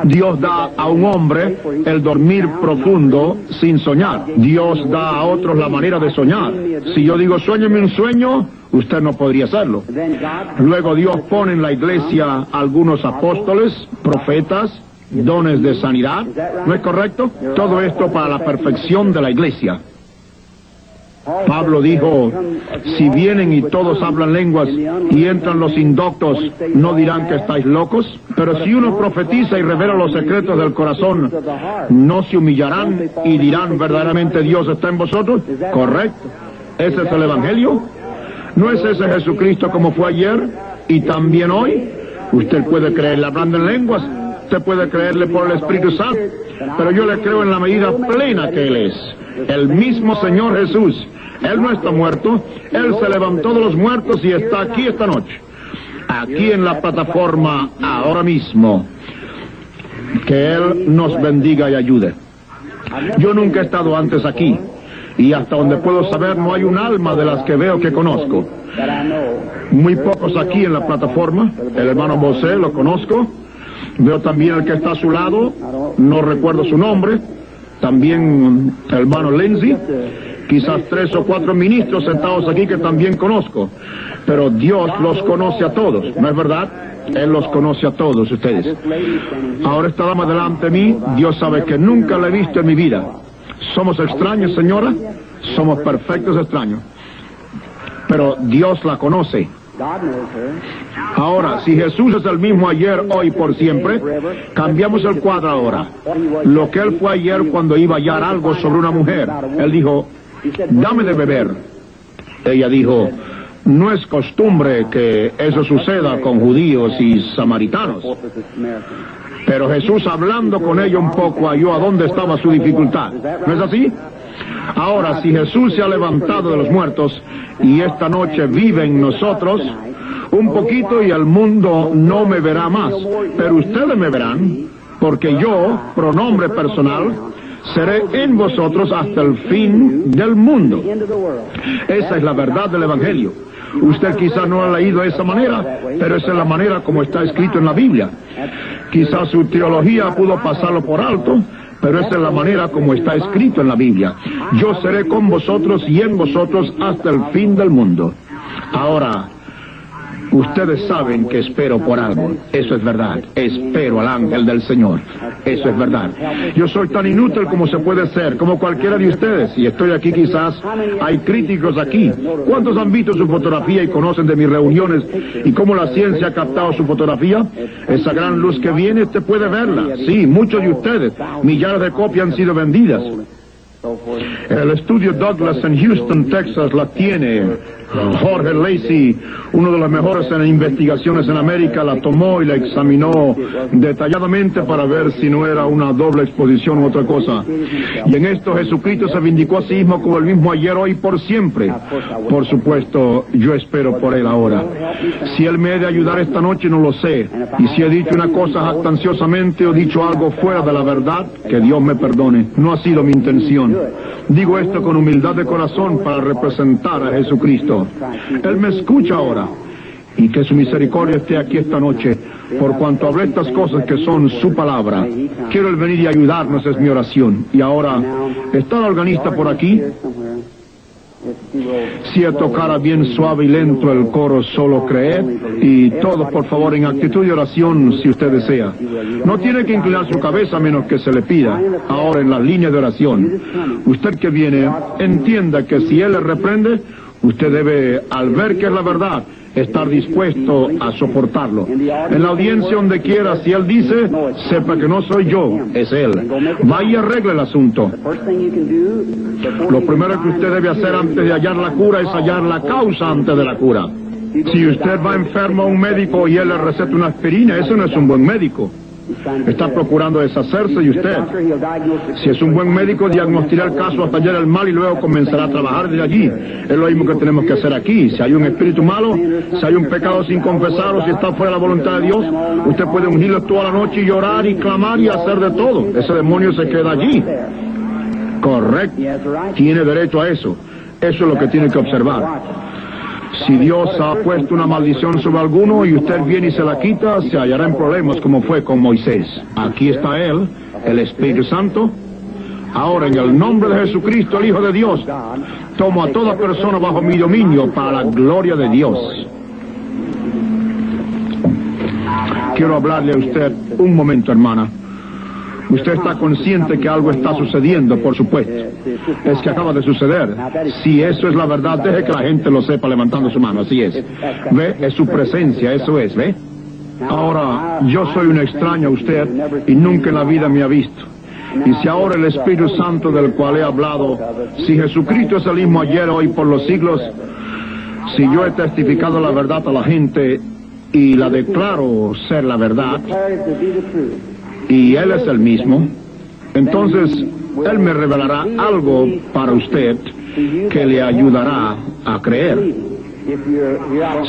Dios da a un hombre el dormir profundo sin soñar. Dios da a otros la manera de soñar. Si yo digo sueñeme un sueño, usted no podría hacerlo. Luego Dios pone en la iglesia algunos apóstoles, profetas, dones de sanidad. ¿No es correcto? Todo esto para la perfección de la iglesia. Pablo dijo, si vienen y todos hablan lenguas y entran los indoctos, ¿no dirán que estáis locos? Pero si uno profetiza y revela los secretos del corazón, ¿no se humillarán y dirán verdaderamente Dios está en vosotros? Correcto. ¿Ese es el Evangelio? ¿No es ese Jesucristo como fue ayer y también hoy? Usted puede creerle hablando en lenguas, usted puede creerle por el Espíritu Santo, pero yo le creo en la medida plena que Él es. El mismo Señor Jesús él no está muerto, Él se levantó de los muertos y está aquí esta noche. Aquí en la plataforma ahora mismo. Que Él nos bendiga y ayude. Yo nunca he estado antes aquí y hasta donde puedo saber no hay un alma de las que veo que conozco. Muy pocos aquí en la plataforma. El hermano José lo conozco. Veo también el que está a su lado, no recuerdo su nombre. También hermano Lindsay quizás tres o cuatro ministros sentados aquí que también conozco, pero Dios los conoce a todos, ¿no es verdad? Él los conoce a todos ustedes. Ahora esta dama delante de mí, Dios sabe que nunca la he visto en mi vida. ¿Somos extraños, señora? Somos perfectos extraños. Pero Dios la conoce. Ahora, si Jesús es el mismo ayer, hoy, por siempre, cambiamos el cuadro ahora. Lo que él fue ayer cuando iba a hallar algo sobre una mujer, él dijo, dame de beber. Ella dijo, no es costumbre que eso suceda con judíos y samaritanos. Pero Jesús hablando con ella un poco halló a dónde estaba su dificultad. ¿No es así? Ahora, si Jesús se ha levantado de los muertos y esta noche vive en nosotros, un poquito y el mundo no me verá más, pero ustedes me verán, porque yo, pronombre personal, seré en vosotros hasta el fin del mundo. Esa es la verdad del Evangelio. Usted quizá no ha leído esa manera, pero esa es la manera como está escrito en la Biblia. Quizá su teología pudo pasarlo por alto, pero esa es la manera como está escrito en la Biblia. Yo seré con vosotros y en vosotros hasta el fin del mundo. Ahora, Ustedes saben que espero por algo. Eso es verdad. Espero al ángel del Señor. Eso es verdad. Yo soy tan inútil como se puede ser, como cualquiera de ustedes. Y estoy aquí quizás. Hay críticos aquí. ¿Cuántos han visto su fotografía y conocen de mis reuniones y cómo la ciencia ha captado su fotografía? Esa gran luz que viene, usted puede verla. Sí, muchos de ustedes. Millares de copias han sido vendidas. El estudio Douglas en Houston, Texas, la tiene. Jorge Lacey, uno de los mejores en investigaciones en América, la tomó y la examinó detalladamente para ver si no era una doble exposición u otra cosa. Y en esto Jesucristo se vindicó a sí mismo como el mismo ayer, hoy, por siempre. Por supuesto, yo espero por él ahora. Si él me ha de ayudar esta noche, no lo sé. Y si he dicho una cosa jactanciosamente o dicho algo fuera de la verdad, que Dios me perdone. No ha sido mi intención. Digo esto con humildad de corazón para representar a Jesucristo. Él me escucha ahora. Y que su misericordia esté aquí esta noche, por cuanto hablé estas cosas que son su palabra. Quiero el venir y ayudarnos, es mi oración. Y ahora, ¿está el organista por aquí? Si tocara bien suave y lento el coro, solo creer. Y todos, por favor, en actitud de oración, si usted desea. No tiene que inclinar su cabeza a menos que se le pida. Ahora, en la línea de oración. Usted que viene, entienda que si Él le reprende, usted debe, al ver que es la verdad, estar dispuesto a soportarlo. En la audiencia donde quiera, si él dice, sepa que no soy yo, es él. Vaya y arregle el asunto. Lo primero que usted debe hacer antes de hallar la cura es hallar la causa antes de la cura. Si usted va enfermo a un médico y él le receta una aspirina, eso no es un buen médico. Está procurando deshacerse de usted. Si es un buen médico, diagnosticará el caso hasta hallar el mal y luego comenzará a trabajar desde allí. Es lo mismo que tenemos que hacer aquí. Si hay un espíritu malo, si hay un pecado sin confesar o si está fuera de la voluntad de Dios, usted puede ungirlo toda la noche y llorar y clamar y hacer de todo. Ese demonio se queda allí. Correcto. Tiene derecho a eso. Eso es lo que tiene que observar. Si Dios ha puesto una maldición sobre alguno y usted viene y se la quita, se hallará en problemas como fue con Moisés. Aquí está Él, el Espíritu Santo. Ahora, en el nombre de Jesucristo, el Hijo de Dios, tomo a toda persona bajo mi dominio para la gloria de Dios. Quiero hablarle a usted un momento, hermana. Usted está consciente que algo está sucediendo, por supuesto. Es que acaba de suceder. Si eso es la verdad, deje que la gente lo sepa levantando su mano. Así es. ¿Ve? Es su presencia, eso es, ¿ve? Ahora, yo soy un extraño a usted y nunca en la vida me ha visto. Y si ahora el Espíritu Santo del cual he hablado, si Jesucristo es el mismo ayer, hoy, por los siglos, si yo he testificado la verdad a la gente y la declaro ser la verdad, y Él es el mismo, entonces Él me revelará algo para usted que le ayudará a creer.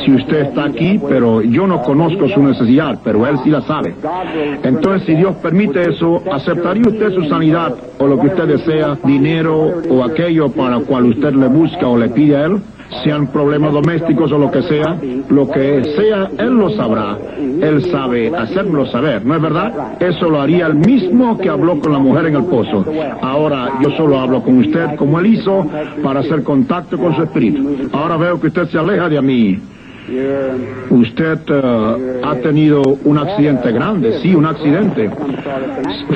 Si usted está aquí, pero yo no conozco su necesidad, pero Él sí la sabe. Entonces, si Dios permite eso, ¿aceptaría usted su sanidad o lo que usted desea, dinero o aquello para cual usted le busca o le pide a Él? Sean problemas domésticos o lo que sea, lo que sea, Él lo sabrá. Él sabe hacerlo saber, ¿no es verdad? Eso lo haría el mismo que habló con la mujer en el pozo. Ahora yo solo hablo con usted como Él hizo para hacer contacto con su espíritu. Ahora veo que usted se aleja de mí. Usted eh, ha tenido un accidente grande, sí, un accidente.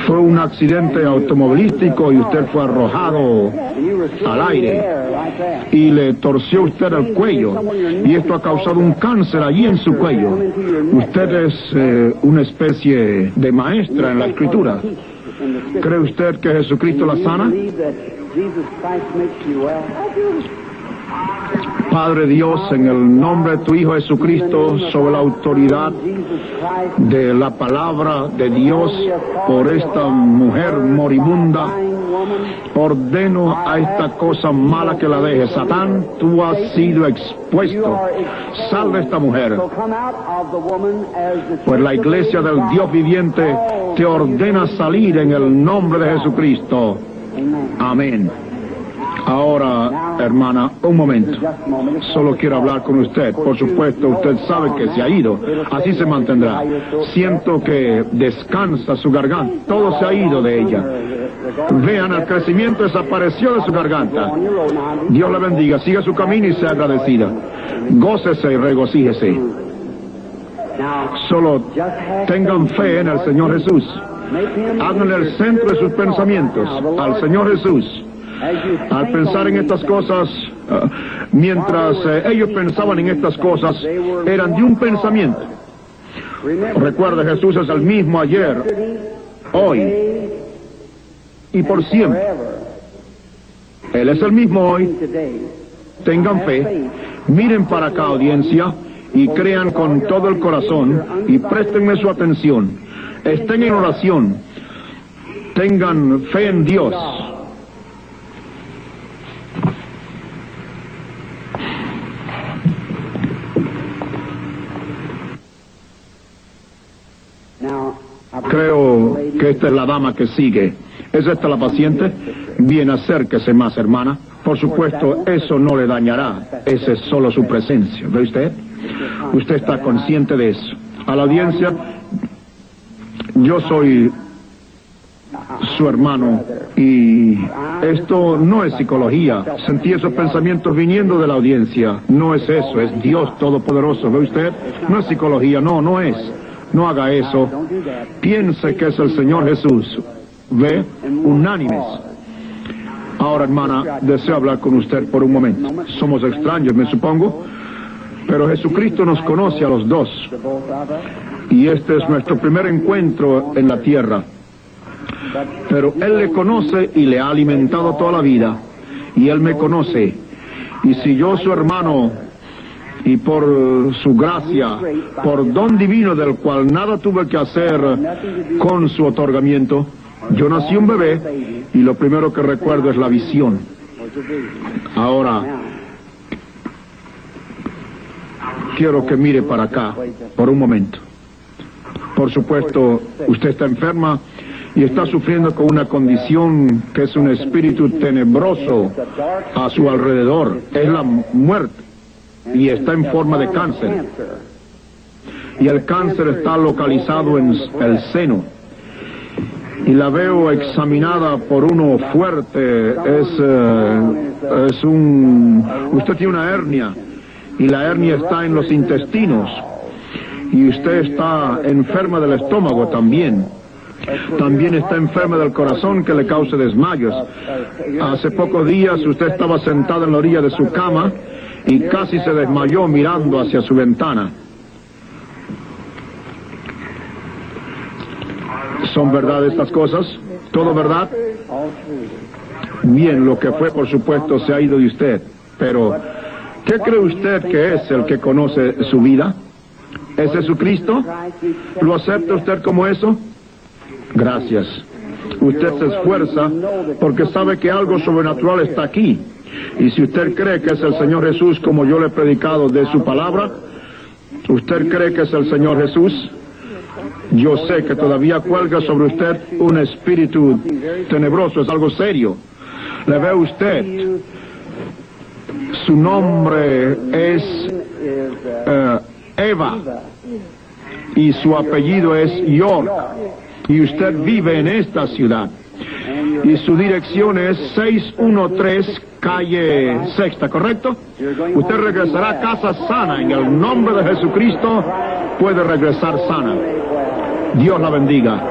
Fue un accidente automovilístico y usted fue arrojado al aire y le torció usted el cuello y esto ha causado un cáncer allí en su cuello. Usted es eh, una especie de maestra en la escritura. ¿Cree usted que Jesucristo la sana? Padre Dios, en el nombre de tu Hijo Jesucristo, sobre la autoridad de la palabra de Dios por esta mujer moribunda, ordeno a esta cosa mala que la deje. Satán, tú has sido expuesto. Salve esta mujer. Pues la iglesia del Dios viviente te ordena salir en el nombre de Jesucristo. Amén. Ahora, hermana, un momento. Solo quiero hablar con usted. Por supuesto, usted sabe que se ha ido. Así se mantendrá. Siento que descansa su garganta. Todo se ha ido de ella. Vean, el crecimiento desapareció de su garganta. Dios la bendiga. Siga su camino y sea agradecida. Gócese y regocíjese. Solo tengan fe en el Señor Jesús. Hagan el centro de sus pensamientos al Señor Jesús. Al pensar en estas cosas, uh, mientras eh, ellos pensaban en estas cosas, eran de un pensamiento. Recuerda, Jesús es el mismo ayer, hoy y por siempre. Él es el mismo hoy. Tengan fe, miren para acá, audiencia, y crean con todo el corazón y préstenme su atención. Estén en oración. Tengan fe en Dios. Creo esta es la dama que sigue. ¿Es esta la paciente? Bien, acérquese más, hermana. Por supuesto, eso no le dañará. Esa es solo su presencia. ¿Ve usted? Usted está consciente de eso. A la audiencia, yo soy su hermano y esto no es psicología. Sentí esos pensamientos viniendo de la audiencia. No es eso, es Dios Todopoderoso. ¿Ve usted? No es psicología, no, no es. No haga eso. Piense que es el Señor Jesús. ¿Ve? Unánimes. Ahora, hermana, deseo hablar con usted por un momento. Somos extraños, me supongo, pero Jesucristo nos conoce a los dos. Y este es nuestro primer encuentro en la tierra. Pero Él le conoce y le ha alimentado toda la vida. Y Él me conoce. Y si yo, su hermano, y por su gracia, por don divino del cual nada tuve que hacer con su otorgamiento, yo nací un bebé y lo primero que recuerdo es la visión. Ahora, quiero que mire para acá por un momento. Por supuesto, usted está enferma y está sufriendo con una condición que es un espíritu tenebroso a su alrededor. Es la muerte y está en forma de cáncer. Y el cáncer está localizado en el seno. Y la veo examinada por uno fuerte. Es, eh, es un... Usted tiene una hernia y la hernia está en los intestinos. Y usted está enferma del estómago también. También está enferma del corazón que le cause desmayos. Hace pocos días usted estaba sentada en la orilla de su cama y casi se desmayó mirando hacia su ventana. ¿Son verdad estas cosas? ¿Todo verdad? Bien, lo que fue, por supuesto, se ha ido de usted. Pero, ¿qué cree usted que es el que conoce su vida? ¿Es Jesucristo? ¿Lo acepta usted como eso? Gracias. Usted se esfuerza porque sabe que algo sobrenatural está aquí y si usted cree que es el Señor Jesús como yo le he predicado de su palabra, ¿usted cree que es el Señor Jesús? Yo sé que todavía cuelga sobre usted un espíritu tenebroso, es algo serio. Le ve usted. Su nombre es eh, Eva y su apellido es York y usted vive en esta ciudad y su dirección es 613 calle Sexta, ¿correcto? Usted regresará a casa sana en el nombre de Jesucristo. Puede regresar sana. Dios la bendiga.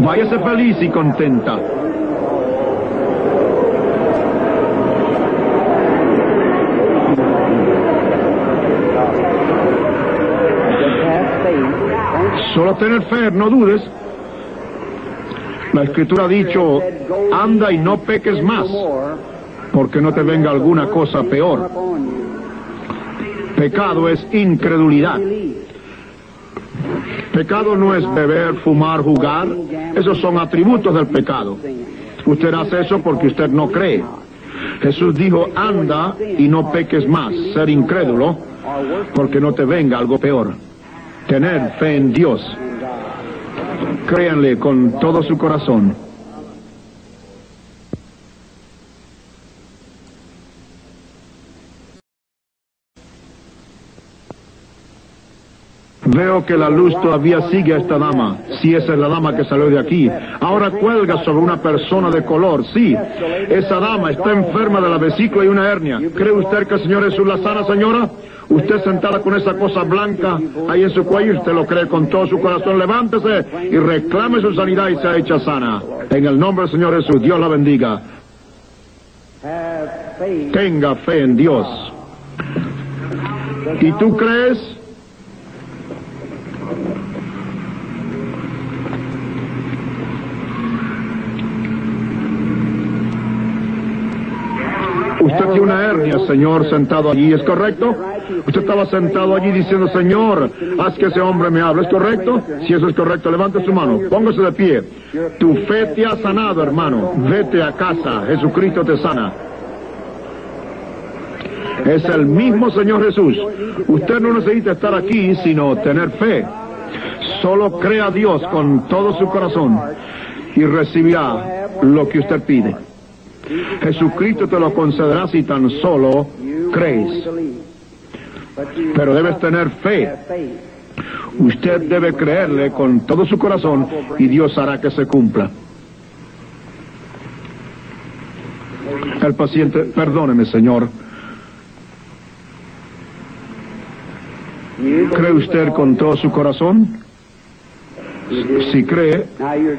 Váyase feliz y contenta. Solo tener fe, no dudes. La escritura ha dicho, anda y no peques más, porque no te venga alguna cosa peor. Pecado es incredulidad. Pecado no es beber, fumar, jugar. Esos son atributos del pecado. Usted hace eso porque usted no cree. Jesús dijo, anda y no peques más, ser incrédulo, porque no te venga algo peor. Tener fe en Dios Créanle con todo su corazón. Veo que la luz todavía sigue a esta dama, si esa es la dama que salió de aquí. Ahora cuelga sobre una persona de color, sí. Esa dama está enferma de la vesícula y una hernia. ¿Cree usted que el Señor Jesús la sana, señora? Usted sentada con esa cosa blanca ahí en su cuello, usted lo cree con todo su corazón, levántese y reclame su sanidad y sea hecha sana. En el nombre del Señor Jesús, Dios la bendiga. Tenga fe en Dios. ¿Y tú crees? Usted tiene una hernia, Señor, sentado allí, ¿es correcto? Usted estaba sentado allí diciendo, Señor, haz que ese hombre me hable, ¿es correcto? Si eso es correcto, levante su mano, póngase de pie. Tu fe te ha sanado, hermano. Vete a casa, Jesucristo te sana. Es el mismo Señor Jesús. Usted no necesita estar aquí, sino tener fe. Solo crea a Dios con todo su corazón y recibirá lo que usted pide. Jesucristo te lo concederá si tan solo crees. Pero debes tener fe. Usted debe creerle con todo su corazón y Dios hará que se cumpla. El paciente, perdóneme, Señor. ¿Cree usted con todo su corazón? Si cree,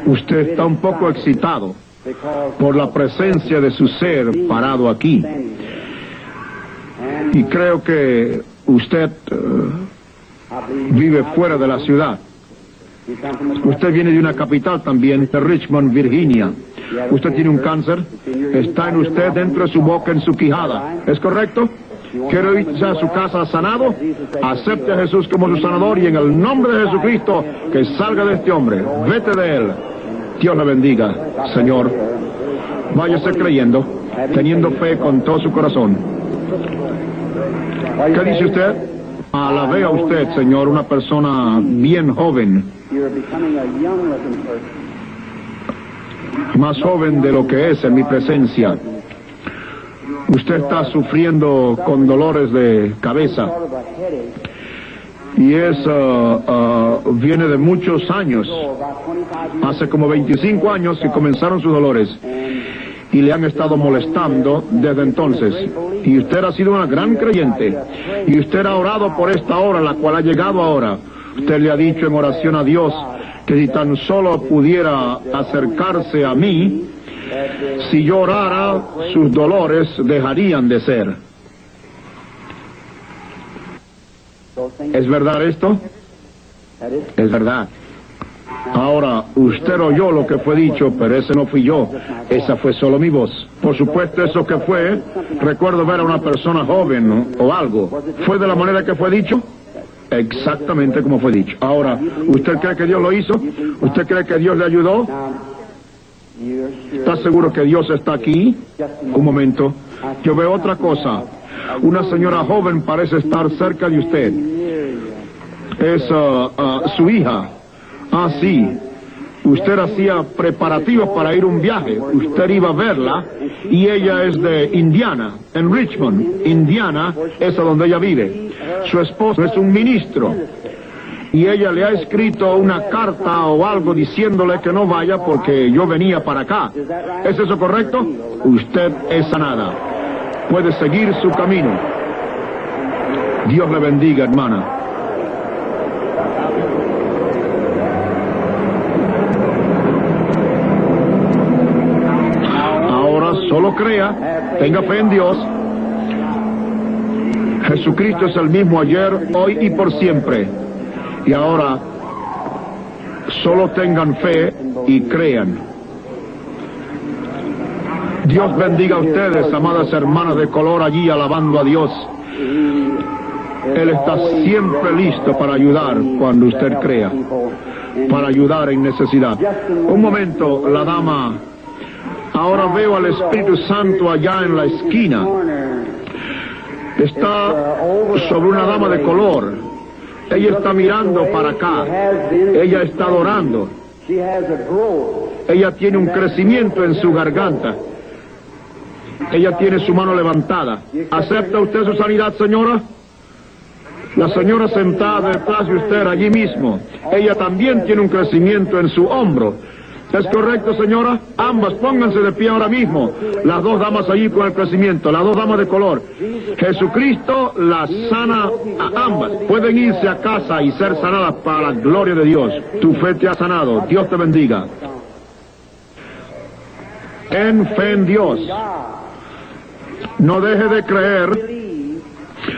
usted está un poco excitado por la presencia de su ser parado aquí. Y creo que usted eh, vive fuera de la ciudad. Usted viene de una capital también, de Richmond, Virginia. Usted tiene un cáncer, está en usted dentro de su boca, en su quijada. ¿Es correcto? ¿Quiere irse a su casa sanado? Acepte a Jesús como su sanador y en el nombre de Jesucristo que salga de este hombre. Vete de él. Dios le bendiga, Señor. Váyase creyendo, teniendo fe con todo su corazón. ¿Qué dice usted? Alabé a usted, Señor, una persona bien joven. Más joven de lo que es en mi presencia. Usted está sufriendo con dolores de cabeza. Y es, uh, uh, viene de muchos años. Hace como 25 años que comenzaron sus dolores. Y le han estado molestando desde entonces. Y usted ha sido una gran creyente. Y usted ha orado por esta hora, la cual ha llegado ahora. Usted le ha dicho en oración a Dios que si tan solo pudiera acercarse a mí, si yo orara, sus dolores dejarían de ser. ¿Es verdad esto? Es verdad. Ahora, usted oyó lo que fue dicho, pero ese no fui yo. Esa fue solo mi voz. Por supuesto, eso que fue, recuerdo ver a una persona joven o algo. ¿Fue de la manera que fue dicho? Exactamente como fue dicho. Ahora, ¿usted cree que Dios lo hizo? ¿Usted cree que Dios le ayudó? ¿Está seguro que Dios está aquí? Un momento. Yo veo otra cosa. Una señora joven parece estar cerca de usted. Es uh, uh, su hija. Ah, sí. Usted hacía preparativos para ir un viaje. Usted iba a verla y ella es de Indiana, en Richmond. Indiana es a donde ella vive. Su esposo es un ministro y ella le ha escrito una carta o algo diciéndole que no vaya porque yo venía para acá. ¿Es eso correcto? Usted es sanada. Puede seguir su camino. Dios le bendiga, hermana. Ahora solo crea, tenga fe en Dios. Jesucristo es el mismo ayer, hoy y por siempre. Y ahora solo tengan fe y crean. Dios bendiga a ustedes, amadas hermanas de color allí alabando a Dios. Él está siempre listo para ayudar cuando usted crea, para ayudar en necesidad. Un momento, la dama. Ahora veo al Espíritu Santo allá en la esquina. Está sobre una dama de color. Ella está mirando para acá. Ella está adorando. Ella tiene un crecimiento en su garganta. Ella tiene su mano levantada. ¿Acepta usted su sanidad, señora? La señora sentada detrás de usted allí mismo, ella también tiene un crecimiento en su hombro. ¿Es correcto, señora? Ambas, pónganse de pie ahora mismo. Las dos damas allí con el crecimiento, las dos damas de color. Jesucristo las sana a ambas. Pueden irse a casa y ser sanadas para la gloria de Dios. Tu fe te ha sanado. Dios te bendiga. En fe en Dios. No deje de creer.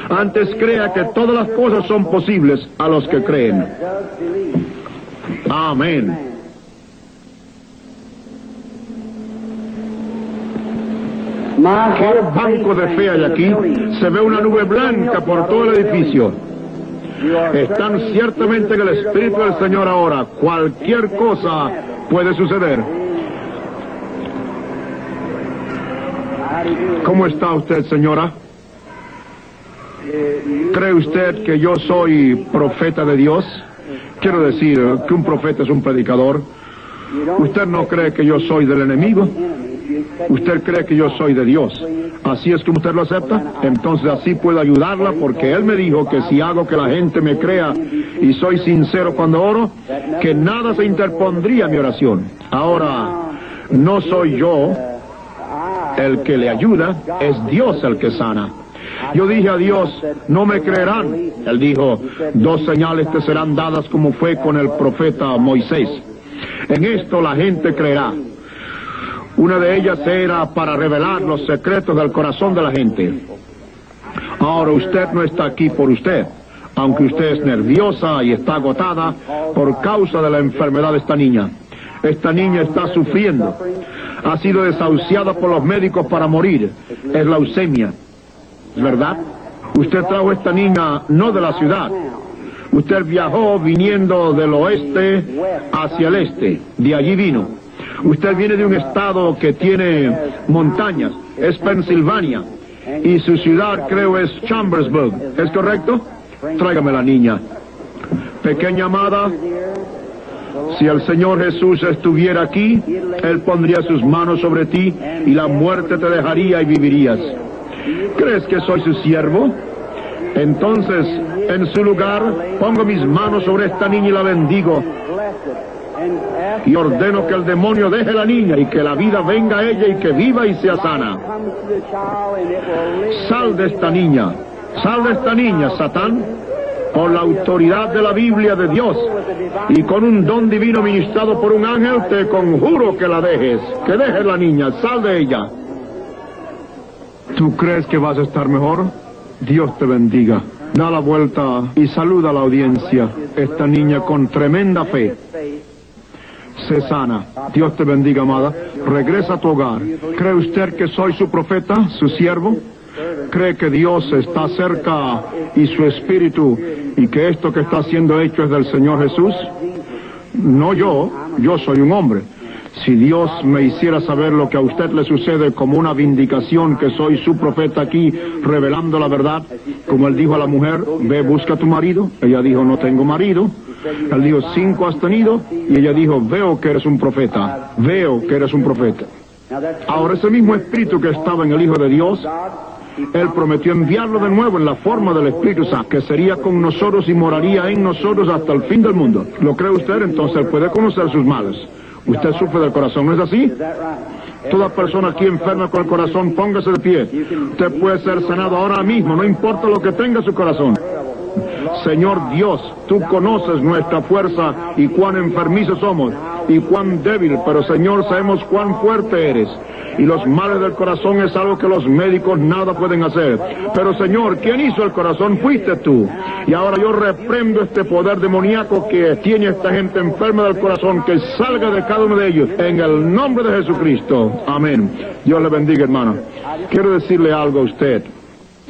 Antes crea que todas las cosas son posibles a los que creen. Amén. ¿Qué banco de fe hay aquí? Se ve una nube blanca por todo el edificio. Están ciertamente en el Espíritu del Señor ahora. Cualquier cosa puede suceder. ¿Cómo está usted, señora? ¿Cree usted que yo soy profeta de Dios? Quiero decir que un profeta es un predicador. ¿Usted no cree que yo soy del enemigo? Usted cree que yo soy de Dios. Así es que usted lo acepta. Entonces así puedo ayudarla porque Él me dijo que si hago que la gente me crea y soy sincero cuando oro, que nada se interpondría a mi oración. Ahora, no soy yo el que le ayuda, es Dios el que sana. Yo dije a Dios, no me creerán. Él dijo, dos señales te serán dadas como fue con el profeta Moisés. En esto la gente creerá. Una de ellas era para revelar los secretos del corazón de la gente. Ahora usted no está aquí por usted, aunque usted es nerviosa y está agotada por causa de la enfermedad de esta niña. Esta niña está sufriendo. Ha sido desahuciada por los médicos para morir. Es leucemia. ¿Verdad? Usted trajo a esta niña no de la ciudad. Usted viajó viniendo del oeste hacia el este. De allí vino. Usted viene de un estado que tiene montañas, es Pensilvania, y su ciudad creo es Chambersburg, ¿es correcto? Tráigame la niña. Pequeña amada, si el Señor Jesús estuviera aquí, Él pondría sus manos sobre ti y la muerte te dejaría y vivirías. ¿Crees que soy su siervo? Entonces, en su lugar, pongo mis manos sobre esta niña y la bendigo y ordeno que el demonio deje la niña y que la vida venga a ella y que viva y sea sana. Sal de esta niña, sal de esta niña, Satán, por la autoridad de la Biblia de Dios y con un don divino ministrado por un ángel, te conjuro que la dejes, que dejes la niña, sal de ella. ¿Tú crees que vas a estar mejor? Dios te bendiga. Da la vuelta y saluda a la audiencia. Esta niña con tremenda fe se sana. Dios te bendiga, amada. Regresa a tu hogar. ¿Cree usted que soy su profeta, su siervo? ¿Cree que Dios está cerca y su espíritu y que esto que está siendo hecho es del Señor Jesús? No yo, yo soy un hombre. Si Dios me hiciera saber lo que a usted le sucede como una vindicación que soy su profeta aquí revelando la verdad, como él dijo a la mujer, ve, busca a tu marido. Ella dijo, no tengo marido. Él dijo, cinco has tenido. Y ella dijo, veo que eres un profeta. Veo que eres un profeta. Ahora ese mismo espíritu que estaba en el Hijo de Dios, Él prometió enviarlo de nuevo en la forma del Espíritu Santo, que sería con nosotros y moraría en nosotros hasta el fin del mundo. ¿Lo cree usted? Entonces puede conocer sus males. Usted sufre del corazón, ¿no es así? Toda persona aquí enferma con el corazón, póngase de pie. Usted puede ser sanado ahora mismo, no importa lo que tenga su corazón. Señor Dios, tú conoces nuestra fuerza y cuán enfermizos somos y cuán débil, pero Señor, sabemos cuán fuerte eres. Y los males del corazón es algo que los médicos nada pueden hacer. Pero Señor, ¿quién hizo el corazón? Fuiste tú. Y ahora yo reprendo este poder demoníaco que tiene esta gente enferma del corazón, que salga de cada uno de ellos. En el nombre de Jesucristo. Amén. Dios le bendiga, hermano. Quiero decirle algo a usted.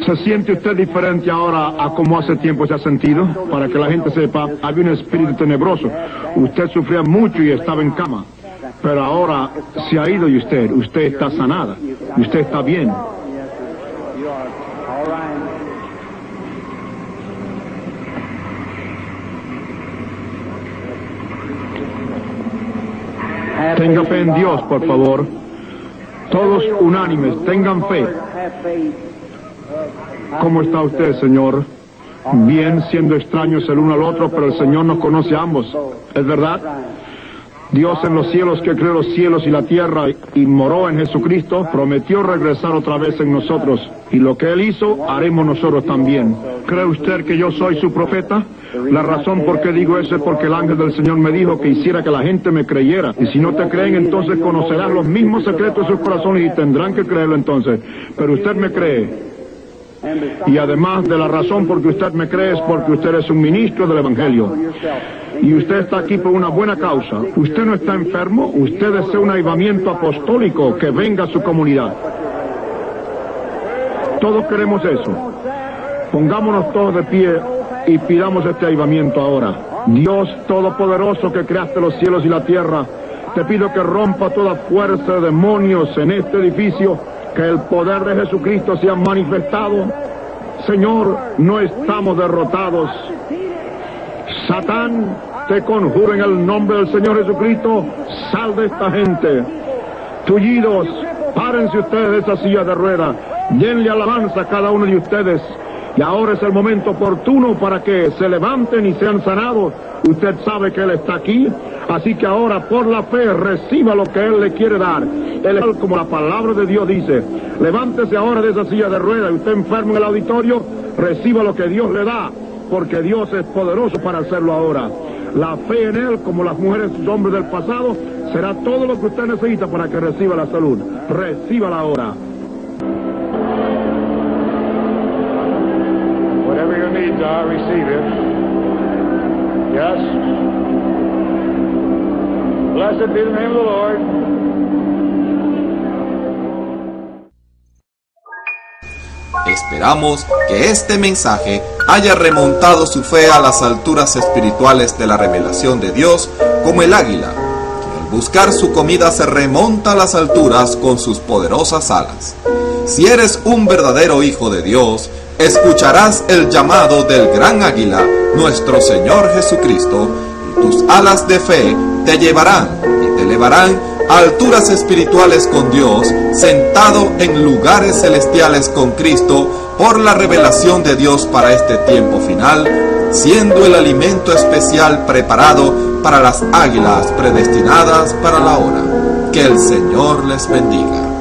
¿Se siente usted diferente ahora a como hace tiempo se ha sentido? Para que la gente sepa, había un espíritu tenebroso. Usted sufría mucho y estaba en cama. Pero ahora se ha ido y usted, usted está sanada. Usted está bien. Tenga fe en Dios, por favor. Todos unánimes, tengan fe. ¿Cómo está usted, Señor? Bien, siendo extraños el uno al otro, pero el Señor nos conoce a ambos. ¿Es verdad? Dios en los cielos que creó los cielos y la tierra y moró en Jesucristo, prometió regresar otra vez en nosotros. Y lo que Él hizo, haremos nosotros también. ¿Cree usted que yo soy su profeta? La razón por qué digo eso es porque el ángel del Señor me dijo que hiciera que la gente me creyera. Y si no te creen, entonces conocerán los mismos secretos de sus corazones y tendrán que creerlo entonces. Pero usted me cree. Y además de la razón por que usted me cree es porque usted es un ministro del Evangelio. Y usted está aquí por una buena causa. Usted no está enfermo, usted desea un avivamiento apostólico que venga a su comunidad. Todos queremos eso. Pongámonos todos de pie y pidamos este avivamiento ahora. Dios Todopoderoso que creaste los cielos y la tierra, te pido que rompa toda fuerza de demonios en este edificio, que el poder de Jesucristo sea manifestado. Señor, no estamos derrotados. Satán, te conjuro en el nombre del Señor Jesucristo, sal de esta gente. Tullidos, párense ustedes de esa silla de rueda, denle alabanza a cada uno de ustedes. Y ahora es el momento oportuno para que se levanten y sean sanados. Usted sabe que Él está aquí, así que ahora por la fe reciba lo que Él le quiere dar. Él es como la palabra de Dios dice. Levántese ahora de esa silla de rueda y usted enfermo en el auditorio, reciba lo que Dios le da, porque Dios es poderoso para hacerlo ahora. La fe en Él, como las mujeres y hombres del pasado, será todo lo que usted necesita para que reciba la salud. Recíbala ahora. Yes. Esperamos que este mensaje haya remontado su fe a las alturas espirituales de la revelación de Dios como el águila, que al buscar su comida se remonta a las alturas con sus poderosas alas. Si eres un verdadero hijo de Dios, escucharás el llamado del gran águila, nuestro Señor Jesucristo, y tus alas de fe te llevarán y te elevarán a alturas espirituales con Dios, sentado en lugares celestiales con Cristo, por la revelación de Dios para este tiempo final, siendo el alimento especial preparado para las águilas predestinadas para la hora. Que el Señor les bendiga.